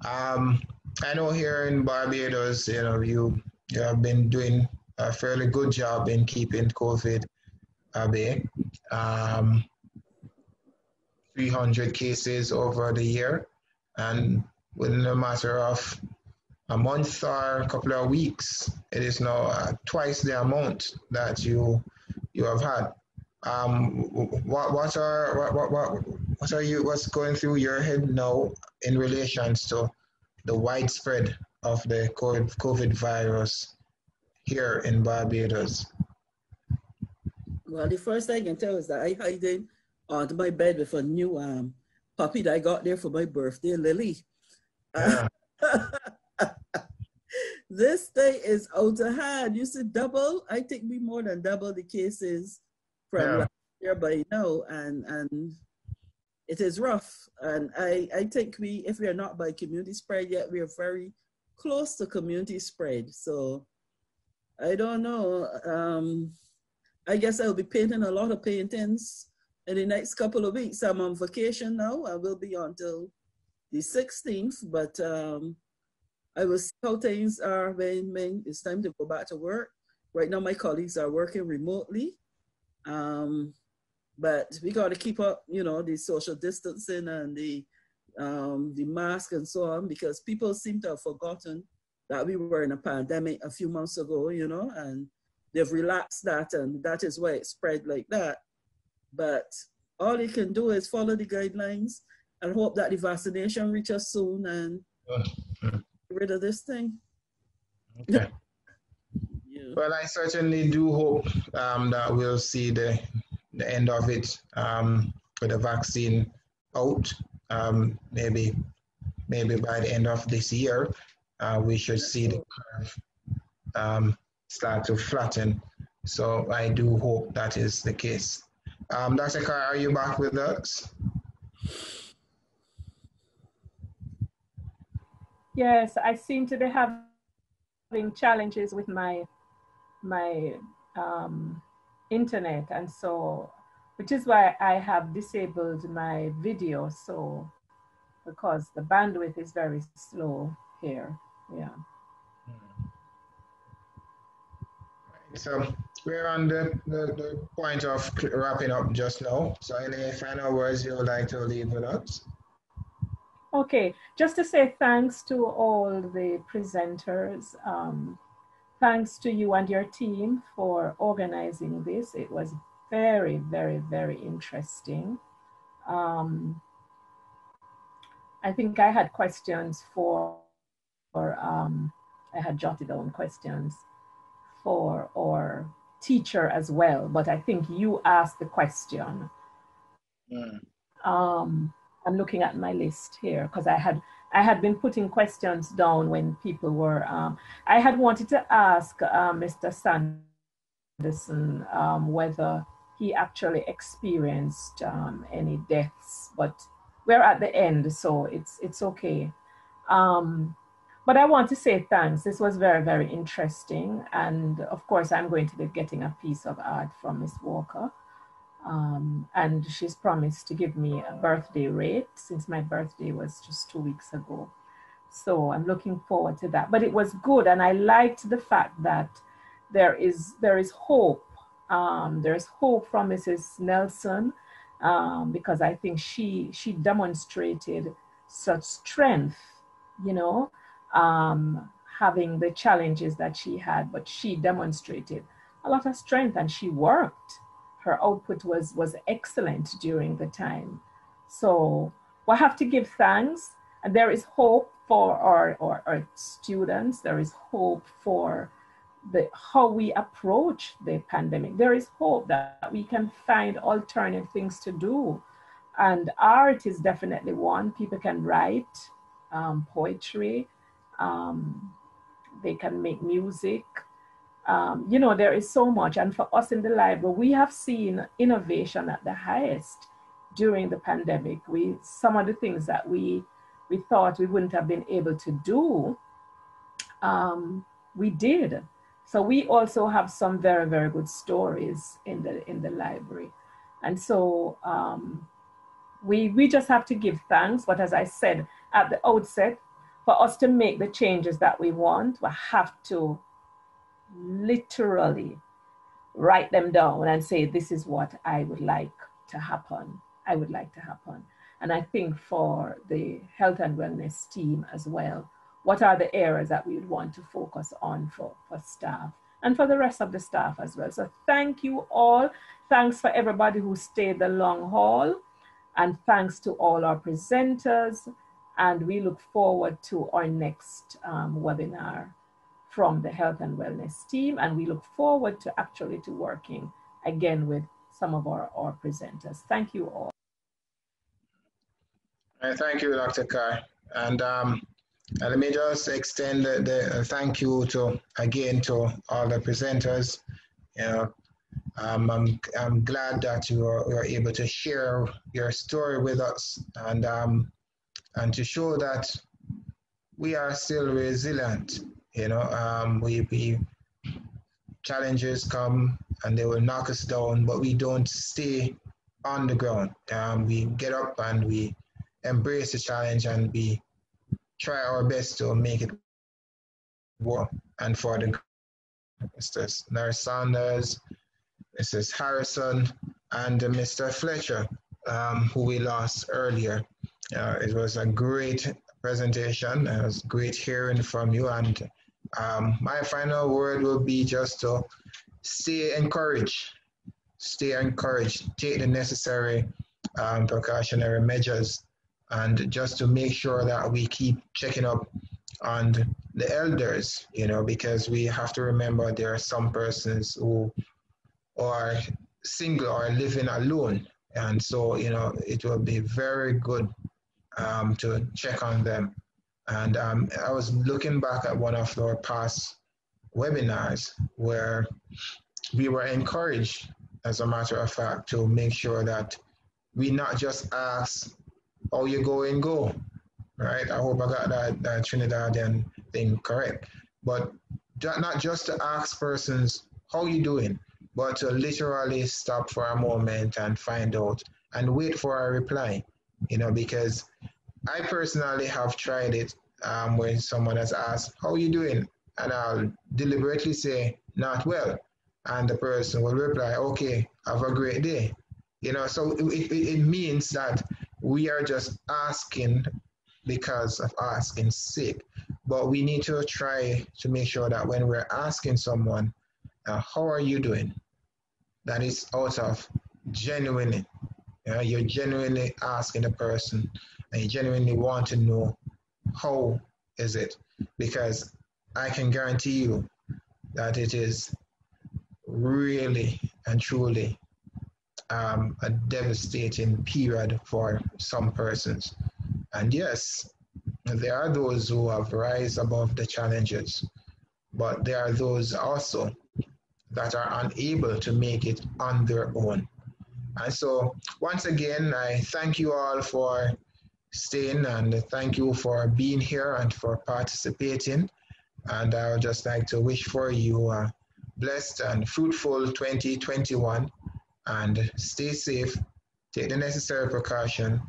Um, I know here in Barbados, you know, you, you have been doing a fairly good job in keeping COVID at bay. Um, 300 cases over the year, and within a matter of a month or a couple of weeks, it is now uh, twice the amount that you you have had. Um, what what are what, what what what are you what's going through your head now in relations to the widespread of the COVID virus here in Barbados? Well, the first thing I can tell is that I hiding onto my bed with a new um, puppy that I got there for my birthday, Lily. Yeah. this thing is out of hand. You see, double, I think we more than double the cases from yeah. year by and and it is rough. And I I think we, if we are not by community spread yet, we are very close to community spread. So I don't know. Um, I guess I'll be painting a lot of paintings in the next couple of weeks. I'm on vacation now. I will be until the 16th, but um, I will see how things are when, when it's time to go back to work. Right now, my colleagues are working remotely. Um, but we got to keep up, you know, the social distancing and the um, the mask and so on because people seem to have forgotten that we were in a pandemic a few months ago, you know, and they've relaxed that, and that is why it spread like that. But all you can do is follow the guidelines and hope that the vaccination reaches soon and get rid of this thing. Okay. yeah. Well, I certainly do hope um, that we'll see the the end of it um, with the vaccine out. Um, maybe maybe by the end of this year, uh, we should see the curve um, start to flatten. So I do hope that is the case. Um, Dr. Kerr, are you back with us? Yes, I seem to be having challenges with my my um, internet. And so which is why I have disabled my video. So because the bandwidth is very slow here. Yeah. So we're on the, the, the point of wrapping up just now. So any final words you would like to leave with us? Okay, just to say thanks to all the presenters. Um, thanks to you and your team for organizing this. It was very, very, very interesting. Um, I think I had questions for, for um, I had jotted down questions for our teacher as well, but I think you asked the question. Mm. Um, I'm looking at my list here because I had I had been putting questions down when people were. Um, I had wanted to ask uh, Mr. Sanderson um, whether he actually experienced um, any deaths, but we're at the end, so it's it's okay. Um, but I want to say thanks. This was very very interesting, and of course I'm going to be getting a piece of art from Miss Walker. Um, and she's promised to give me a birthday rate since my birthday was just two weeks ago. So I'm looking forward to that. But it was good, and I liked the fact that there is there is hope. Um, there's hope from Mrs. Nelson um, because I think she she demonstrated such strength, you know, um, having the challenges that she had, but she demonstrated a lot of strength and she worked her output was, was excellent during the time. So we have to give thanks and there is hope for our, our, our students. There is hope for the, how we approach the pandemic. There is hope that we can find alternative things to do. And art is definitely one. People can write um, poetry, um, they can make music, um, you know, there is so much. And for us in the library, we have seen innovation at the highest during the pandemic. We some of the things that we we thought we wouldn't have been able to do, um, we did. So we also have some very very good stories in the in the library, and so um, we we just have to give thanks. But as I said at the outset, for us to make the changes that we want, we have to literally write them down and say, this is what I would like to happen. I would like to happen. And I think for the health and wellness team as well, what are the areas that we would want to focus on for, for staff and for the rest of the staff as well. So thank you all. Thanks for everybody who stayed the long haul. And thanks to all our presenters. And we look forward to our next um, webinar from the health and wellness team. And we look forward to actually to working again with some of our, our presenters. Thank you all. thank you, Dr. Kerr. And, um, let me just extend the, the uh, thank you to again to all the presenters. You know, um, I'm, I'm glad that you are, you are, able to share your story with us and, um, and to show that we are still resilient you know, um, we, we challenges come and they will knock us down, but we don't stay on the ground. Um, we get up and we embrace the challenge and we try our best to make it work. And for the Mr. Nurse Sanders, Mrs. Harrison, and Mr. Fletcher, um, who we lost earlier. Uh, it was a great presentation. It was great hearing from you and um, my final word will be just to stay encouraged, stay encouraged, take the necessary um, precautionary measures, and just to make sure that we keep checking up on the elders, you know, because we have to remember there are some persons who are single or living alone. And so, you know, it will be very good um, to check on them and um, I was looking back at one of our past webinars where we were encouraged, as a matter of fact, to make sure that we not just ask how you going go, right? I hope I got that, that Trinidadian thing correct. But not just to ask persons how you doing, but to literally stop for a moment and find out and wait for a reply, you know, because I personally have tried it um, when someone has asked, how are you doing? And I'll deliberately say, not well. And the person will reply, okay, have a great day. You know, so it, it, it means that we are just asking because of asking sick, but we need to try to make sure that when we're asking someone, uh, how are you doing? That is out of genuine. You you're genuinely asking the person and you genuinely want to know how is it? Because I can guarantee you that it is really and truly um, a devastating period for some persons. And yes, there are those who have rise above the challenges, but there are those also that are unable to make it on their own. And so, once again, I thank you all for staying and thank you for being here and for participating. And I would just like to wish for you a blessed and fruitful 2021 and stay safe, take the necessary precaution,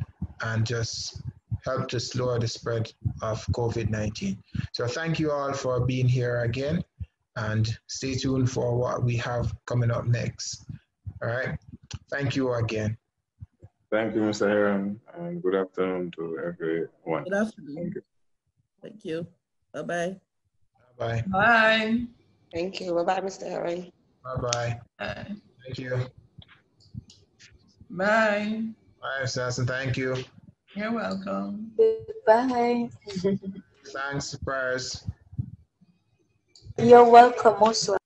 and just help to slow the spread of COVID 19. So, thank you all for being here again, and stay tuned for what we have coming up next. All right. Thank you again. Thank you, Mr. Heron, and good afternoon to everyone. Good afternoon. Thank you. Thank you. Bye-bye. Bye. Bye. Thank you. Bye-bye, Mr. Heron. Bye-bye. Bye. Thank you. Bye. Bye, Assassin. Thank you. You're welcome. Goodbye. Thanks, prayers. You're welcome also.